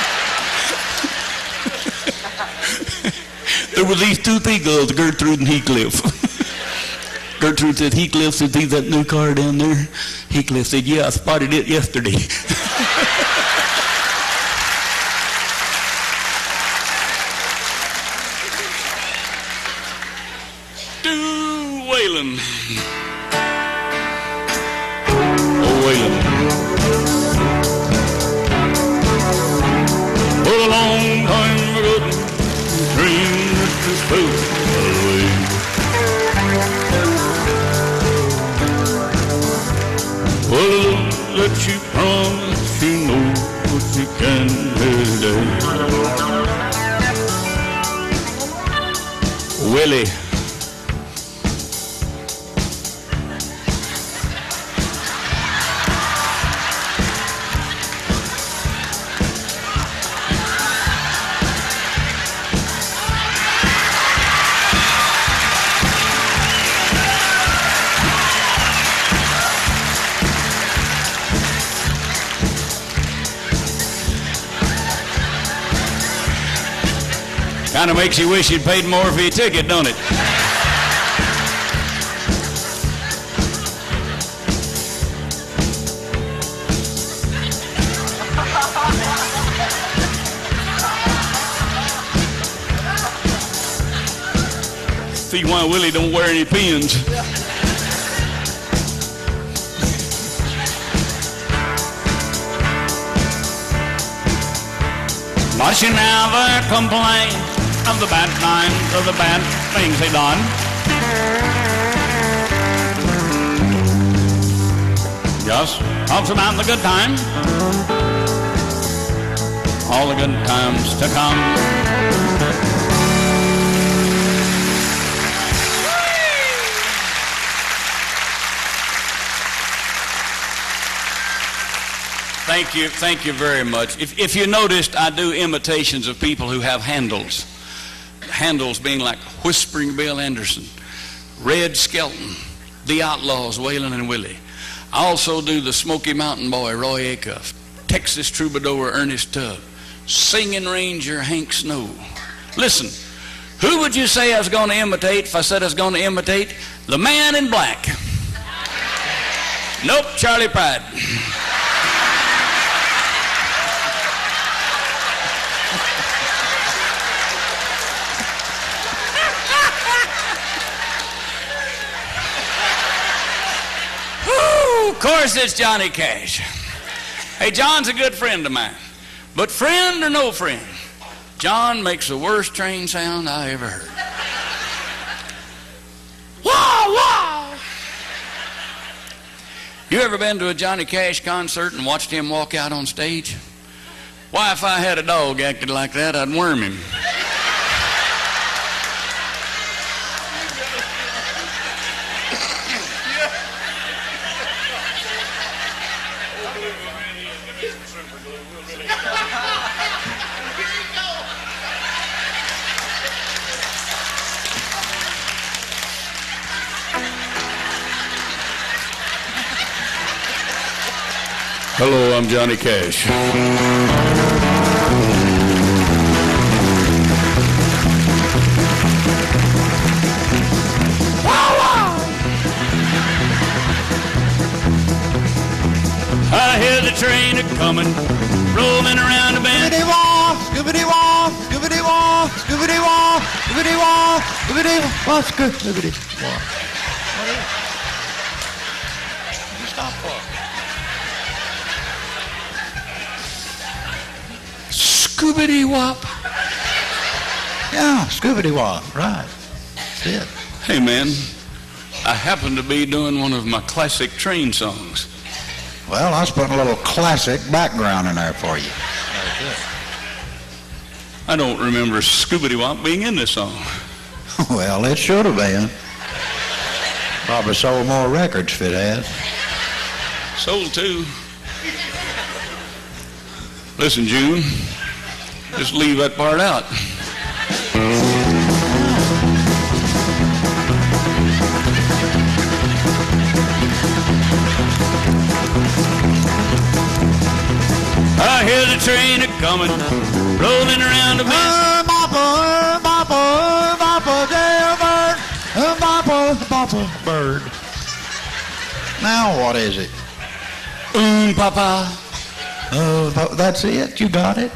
there were these two seagulls, uh, Gertrude and Heathcliff. Gertrude said, Heathcliff said, see that new car down there? Heathcliff said, yeah, I spotted it yesterday. makes you wish you'd paid more for your ticket, don't it? See why Willie don't wear any pins. She never complained of the bad times, of the bad things they done. Yes, talks about the good times, all the good times to come. Thank you, thank you very much. If, if you noticed, I do imitations of people who have handles. Handles being like Whispering Bill Anderson, Red Skelton, The Outlaws, Waylon and Willie. I also do the Smoky Mountain Boy, Roy Acuff, Texas Troubadour, Ernest Tubb, Singing Ranger, Hank Snow. Listen, who would you say I was going to imitate if I said I was going to imitate? The man in black. Nope, Charlie Pride. Whew, of course it's Johnny Cash. Hey, John's a good friend of mine. But friend or no friend, John makes the worst train sound I ever heard. Wow, wow! You ever been to a Johnny Cash concert and watched him walk out on stage? Why, if I had a dog acted like that, I'd worm him. Hello, I'm Johnny Cash. I hear the train a coming, rolling around the bend. Scoobity wah, scoobity wah, scoobity wah, scoobity wah, scoobity wah, scoobity wah, scoobity wah. You stop for? Scoobity wop. Yeah, scoobity Wop, right. That's it. Hey, man, I happen to be doing one of my classic train songs. Well, I was putting a little classic background in there for you. I don't remember Scoobity Wop being in this song. well, it should have been. Probably sold more records if it had. Sold two. Listen, June, just leave that part out. I hear the train a coming, rolling around the bend. Bopper, bopper, bopper, jailbird, bopper, bopper, bird. Now what is it? Um, Papa. Oh, that's it. You got it.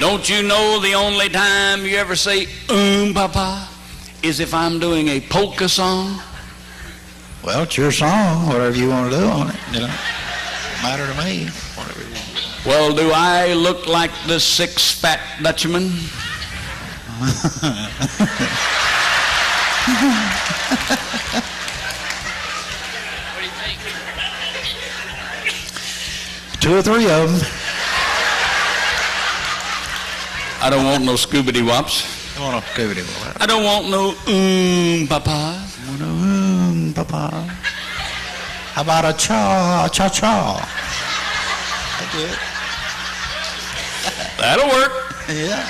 Don't you know the only time you ever say um, Papa is if I'm doing a polka song? Well, it's your song. Whatever you want to do on it, you know. Matter to me. Whatever. You... Well, do I look like the six fat Dutchman? Two or three of them. I don't want no Scoobity Wops. I want to give it a I don't want no um, Papa. Papa. How about a cha cha cha? That'll work Yeah.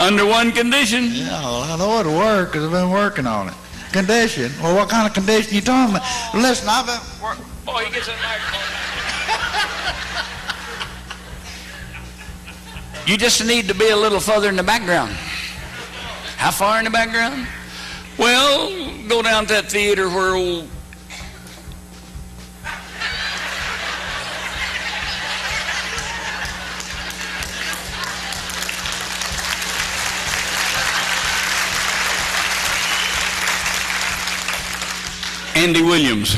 under one condition. Yeah, well, I know it'll work because I've been working on it. Condition? Well, what kind of condition you talking about? Listen, I've been working. Boy, he gets that microphone. You just need to be a little further in the background. How far in the background? Well, go down to that theater where old Andy Williams.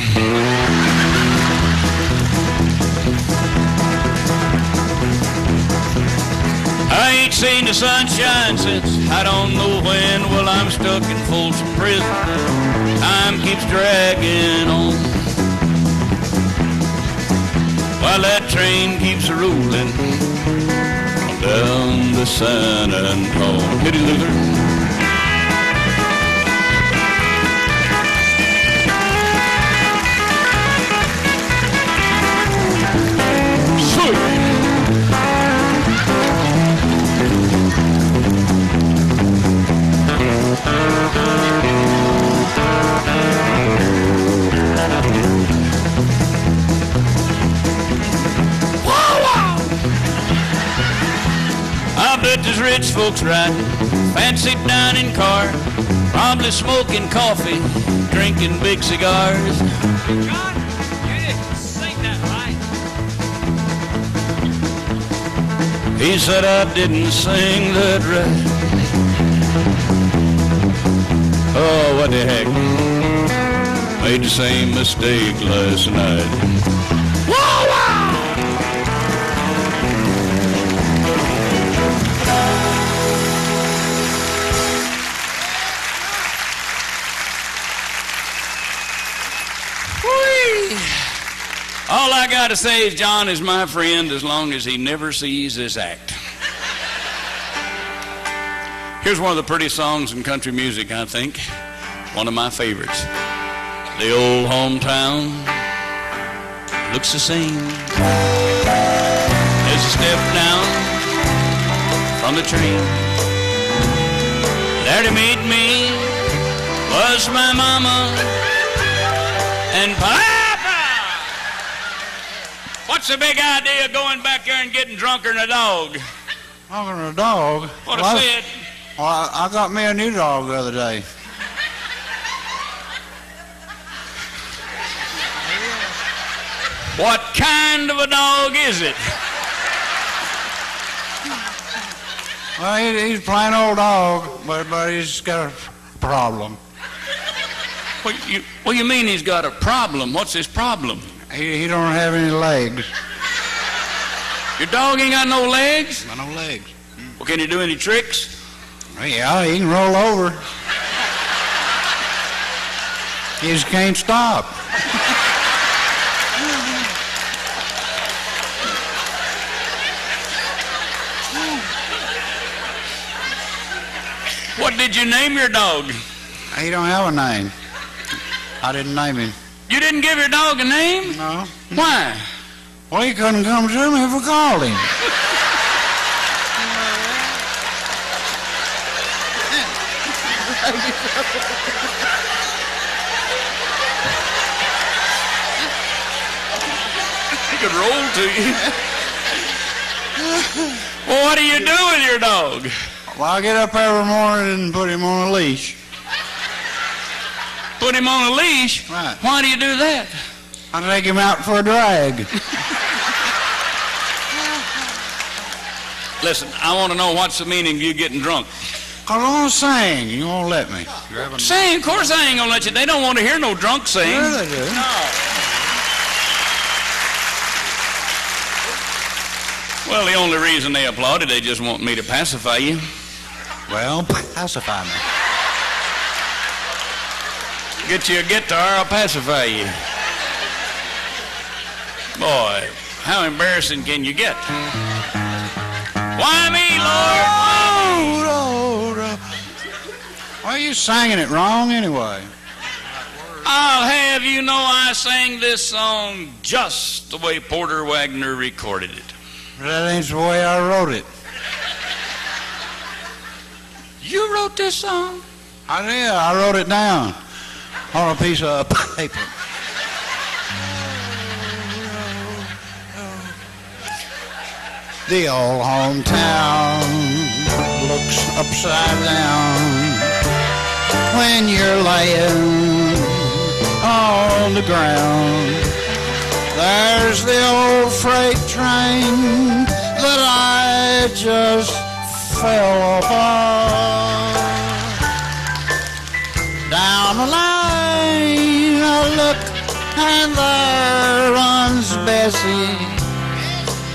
Seen the sunshine since I don't know when. Well, I'm stuck in Folsom Prison. Time keeps dragging on. While that train keeps rolling down the San Antone. Hit it, Luther. rich folks riding fancy dining car, probably smoking coffee, drinking big cigars. God, you didn't sing that right. He said I didn't sing that right. Oh, what the heck? Made the same mistake last night. Whee! All I got to say is John is my friend as long as he never sees this act. Here's one of the prettiest songs in country music, I think. One of my favorites. The old hometown looks the same as a step down from the train. There to meet me was my mama and papa. What's the big idea of going back there and getting drunker than a dog? Talking to a dog. What well, I said. Well, I, I got me a new dog the other day. What kind of a dog is it? Well, he, he's a plain old dog, but, but he's got a problem. What you, what you mean he's got a problem? What's his problem? He, he don't have any legs. Your dog ain't got no legs? Got no legs. Well, can he do any tricks? Yeah, he can roll over. He just can't stop. What did you name your dog? He don't have a name. I didn't name him. You didn't give your dog a name? No. Why? Well, he couldn't come to me if I called him. Could roll to you. well, what do you do with your dog? Well, I get up every morning and put him on a leash. Put him on a leash? Right. Why do you do that? I take him out for a drag. Listen, I want to know what's the meaning of you getting drunk. I want to sing. You won't let me. Sing, of course I ain't gonna let you. They don't want to hear no drunk sing. Sure they do. Well, the only reason they applauded, they just want me to pacify you. Well, pacify me. Get you a guitar, I'll pacify you. Boy, how embarrassing can you get? Why me, Lord? Oh, oh. Why are you singing it wrong anyway? I'll have you know I sang this song just the way Porter Wagner recorded it. That ain't the way I wrote it. You wrote this song? I did. I wrote it down on a piece of paper. The old hometown looks upside down when you're laying on the ground. There's the old freight train that I just fell off on. Down the line I look and there runs Bessie.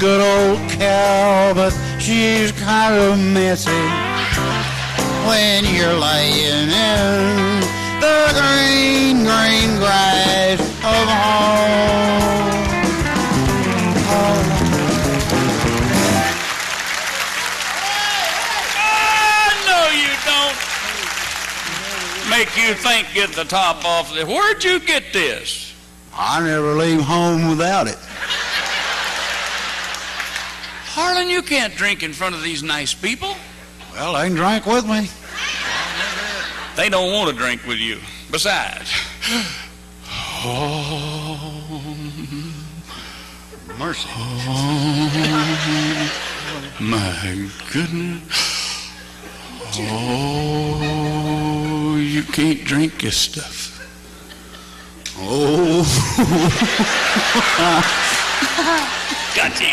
Good old cow, but she's kind of messy. When you're laying in the green, green grass of home. Make you think get the top off of it. Where'd you get this? I never leave home without it. Harlan, you can't drink in front of these nice people. Well, they can drink with me. They don't want to drink with you. Besides, oh, Mercy. my goodness. Oh, you can't drink this stuff. Oh. Got you.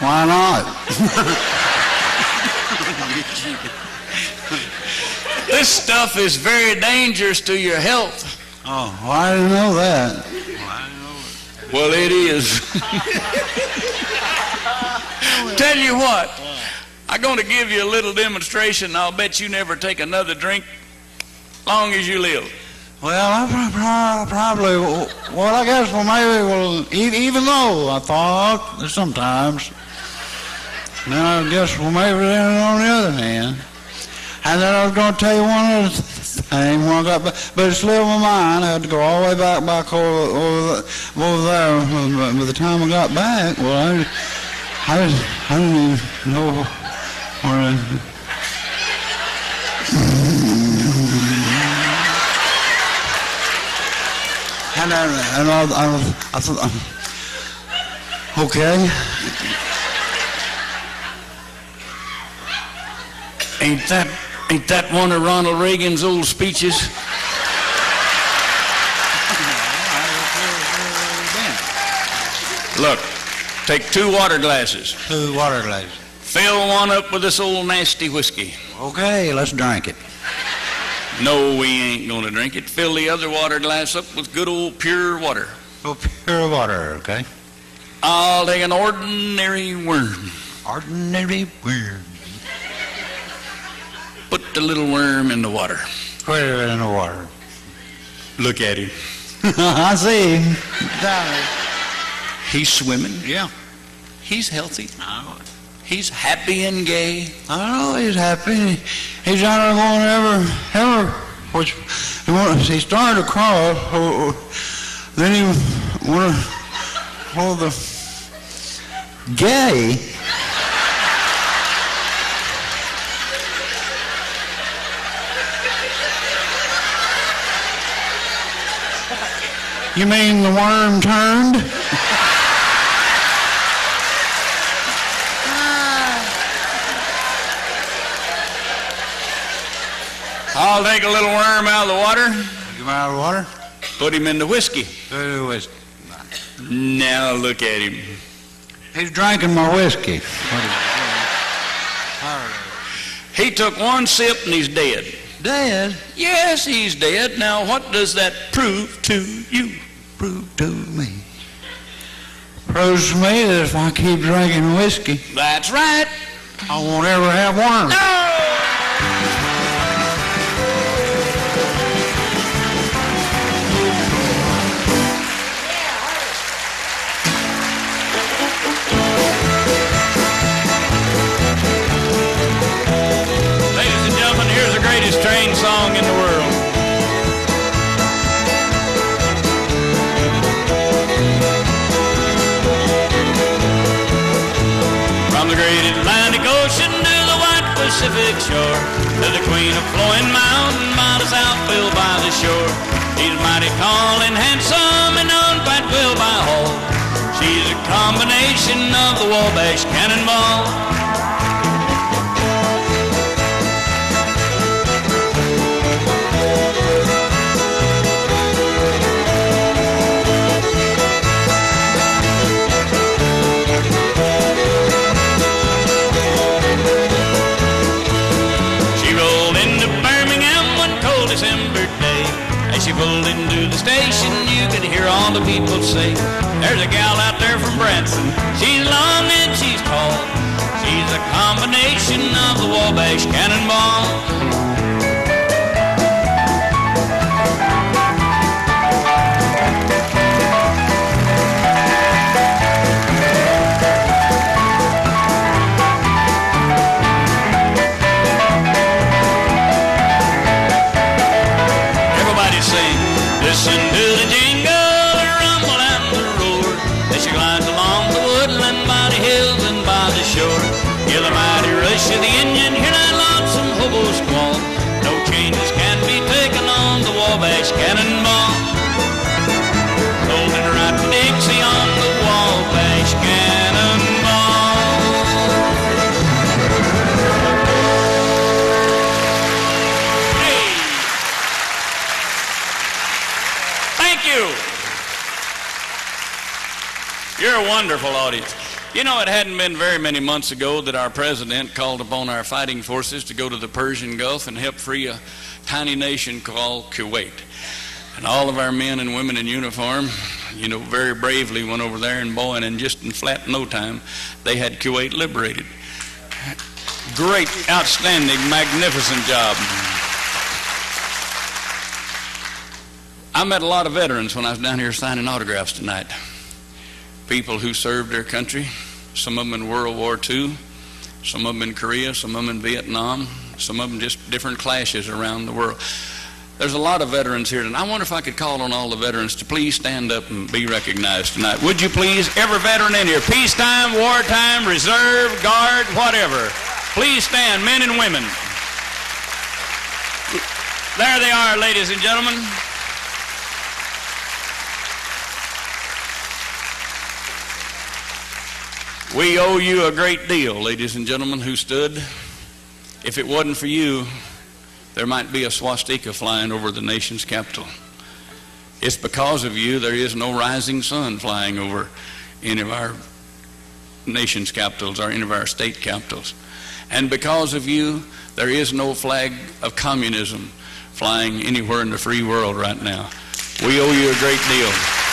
Why not? This stuff is very dangerous to your health. Oh, well, I didn't know that. Well, it is. Tell you what, I'm going to give you a little demonstration. I'll bet you never take another drink long as you live. Well, I pro- pro- probably, well, I guess, well, maybe, well, even though I thought sometimes, then I guess, well, maybe then on the other hand, and then I was going to tell you one other thing when I got back, but it slipped my mind. I had to go all the way back, back over, over, over there. By the time I got back, well, I, I, I didn't even know where. I, And I, and I, I, I thought, okay. Ain't that ain't that one of Ronald Reagan's old speeches? Look, take two water glasses. Two water glasses. Fill one up with this old nasty whiskey. Okay, let's drink it. No, we ain't gonna drink it. Fill the other water glass up with good old pure water. Oh, pure water, okay. I'll take an ordinary worm. Ordinary worm. Put the little worm in the water. Put it in the water. Look at him. I see. him. He's swimming. Yeah. He's healthy. Oh, He's happy and gay. I don't know he's happy. He's there going ever, ever, which he, want, he started to crawl. oh, oh, then he wanted, oh, the gay. You mean the worm turned? I'll take a little worm out of the water, Come out of the water? put him in the whiskey. Put in whiskey. Now look at him. He's drinking my whiskey. He took one sip and he's dead. Dead? Yes, he's dead. Now what does that prove to you? Prove to me. Proves to me that if I keep drinking whiskey, That's right. I won't ever have worms. Ladies Pacific shore, to the queen of flowing mountain by the south bill by the shore. She's mighty tall and handsome and known quite well by all. She's a combination of the Wabash Cannonball. The people say, There's a gal out there from Branson. She's long and she's tall. She's a combination of the Wabash Cannonball. You. You're a wonderful audience. You know, it hadn't been very many months ago that our president called upon our fighting forces to go to the Persian Gulf and help free a tiny nation called Kuwait. And all of our men and women in uniform, you know, very bravely went over there and boy, and just in flat no time, they had Kuwait liberated. Great, outstanding, magnificent job. I met a lot of veterans when I was down here signing autographs tonight. People who served their country, some of them in World War II, some of them in Korea, some of them in Vietnam, some of them just different clashes around the world. There's a lot of veterans here, and I wonder if I could call on all the veterans to please stand up and be recognized tonight. Would you please? Every veteran in here, peacetime, wartime, reserve, guard, whatever. Please stand, men and women. There they are, ladies and gentlemen. We owe you a great deal, ladies and gentlemen, who stood. If it wasn't for you, there might be a swastika flying over the nation's capital. It's because of you there is no rising sun flying over any of our nation's capitals or any of our state capitals. And because of you, there is no flag of communism flying anywhere in the free world right now. We owe you a great deal.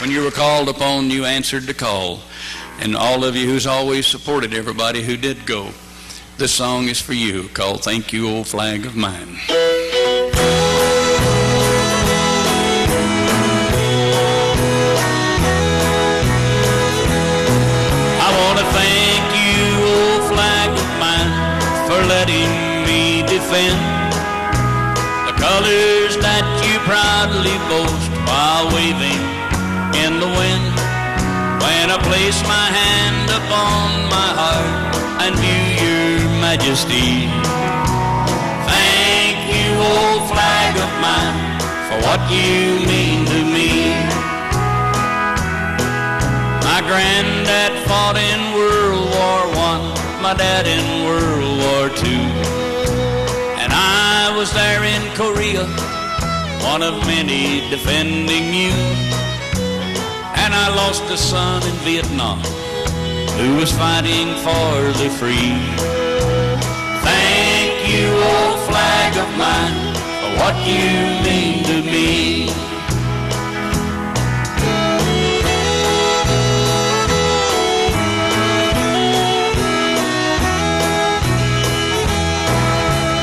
When you were called upon, you answered the call. And all of you who's always supported everybody who did go, this song is for you called Thank You, Old Flag of Mine. I want to thank you, old flag of mine, for letting me defend the colors that you proudly boast while waving in the wind. When I place my hand upon my heart and view your majesty, thank you, old flag of mine, for what you mean to me. My granddad fought in World War One, my dad in World War Two, and I was there in Korea, one of many defending you. I lost a son in Vietnam who was fighting for the free. Thank you, old flag of mine, for what you mean to me.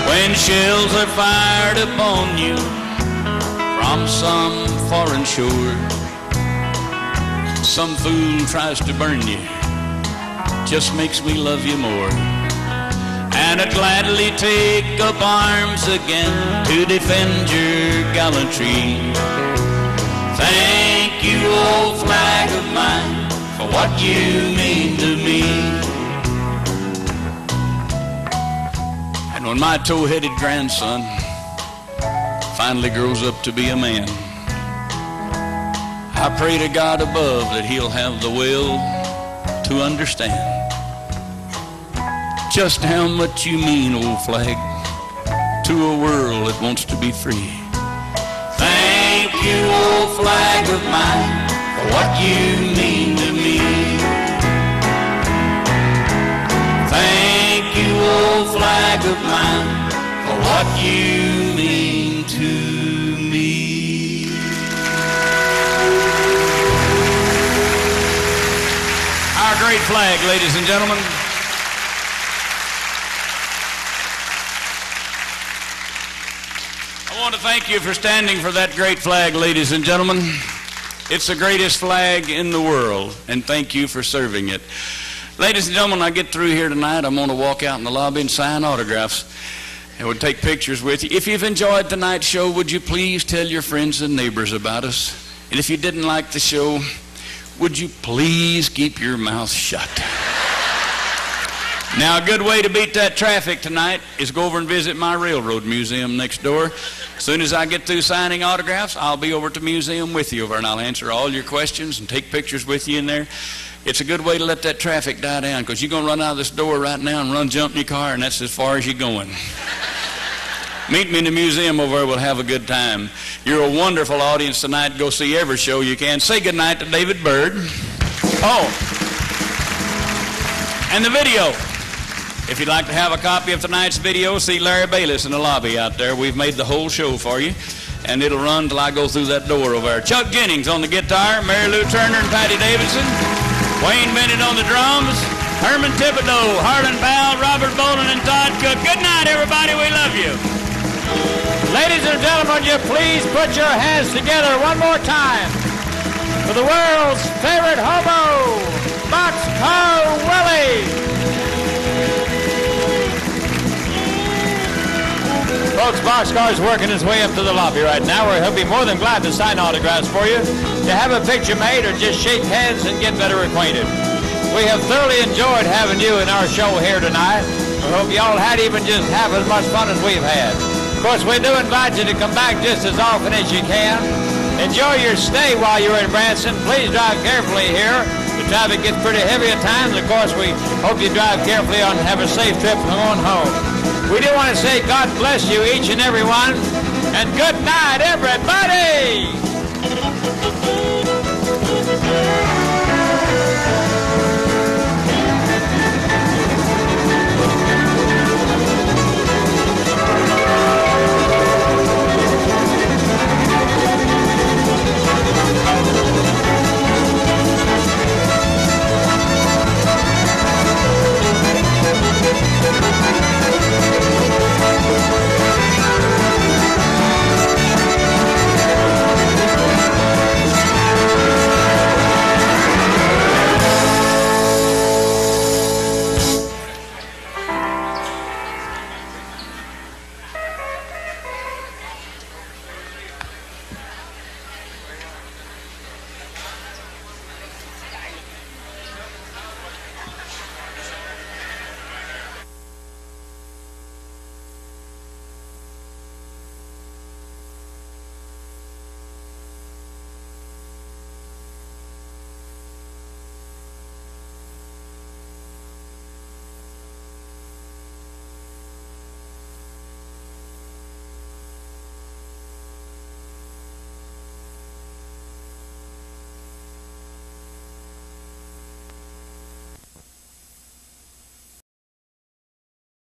When shells are fired upon you from some foreign shore, some fool tries to burn you, just makes me love you more. And I'd gladly take up arms again to defend your gallantry. Thank you, old flag of mine, for what you mean to me. And when my tow-headed grandson finally grows up to be a man, I pray to God above that he'll have the will to understand just how much you mean, old flag, to a world that wants to be free. Thank you, old flag of mine, for what you mean to me. Thank you, old flag of mine, for what you mean great flag, ladies and gentlemen. I want to thank you for standing for that great flag, ladies and gentlemen. It's the greatest flag in the world, and thank you for serving it. Ladies and gentlemen, I get through here tonight. I'm going to walk out in the lobby and sign autographs. And we'll take pictures with you. If you've enjoyed tonight's show, would you please tell your friends and neighbors about us? And if you didn't like the show, would you please keep your mouth shut? Now, a good way to beat that traffic tonight is go over and visit my railroad museum next door. As soon as I get through signing autographs, I'll be over at the museum with you over and I'll answer all your questions and take pictures with you in there. It's a good way to let that traffic die down because you're going to run out of this door right now and run jump in your car, and that's as far as you're going. Meet me in the museum over there. We'll have a good time. You're a wonderful audience tonight. Go see every show you can. Say good night to David Bird. Oh, and the video. If you'd like to have a copy of tonight's video, see Larry Bayless in the lobby out there. We've made the whole show for you, and it'll run till I go through that door over there. Chuck Jennings on the guitar, Mary Lou Turner and Patty Davidson, Wayne Bennett on the drums, Herman Thibodeau, Harlan Powell, Robert Bolin, and Todd Cook. Good night, everybody. We love you. Ladies and gentlemen, you please put your hands together one more time for the world's favorite hobo, Boxcar Willie. Folks, Boxcar's working his way up to the lobby right now where he'll be more than glad to sign autographs for you, to have a picture made, or just shake hands and get better acquainted. We have thoroughly enjoyed having you in our show here tonight. We hope you all had even just half as much fun as we've had. Of course, we do invite you to come back just as often as you can. Enjoy your stay while you're in Branson. Please drive carefully here. The traffic gets pretty heavy at times. Of course, we hope you drive carefully and have a safe trip on home. We do want to say God bless you, each and every one, and good night, everybody!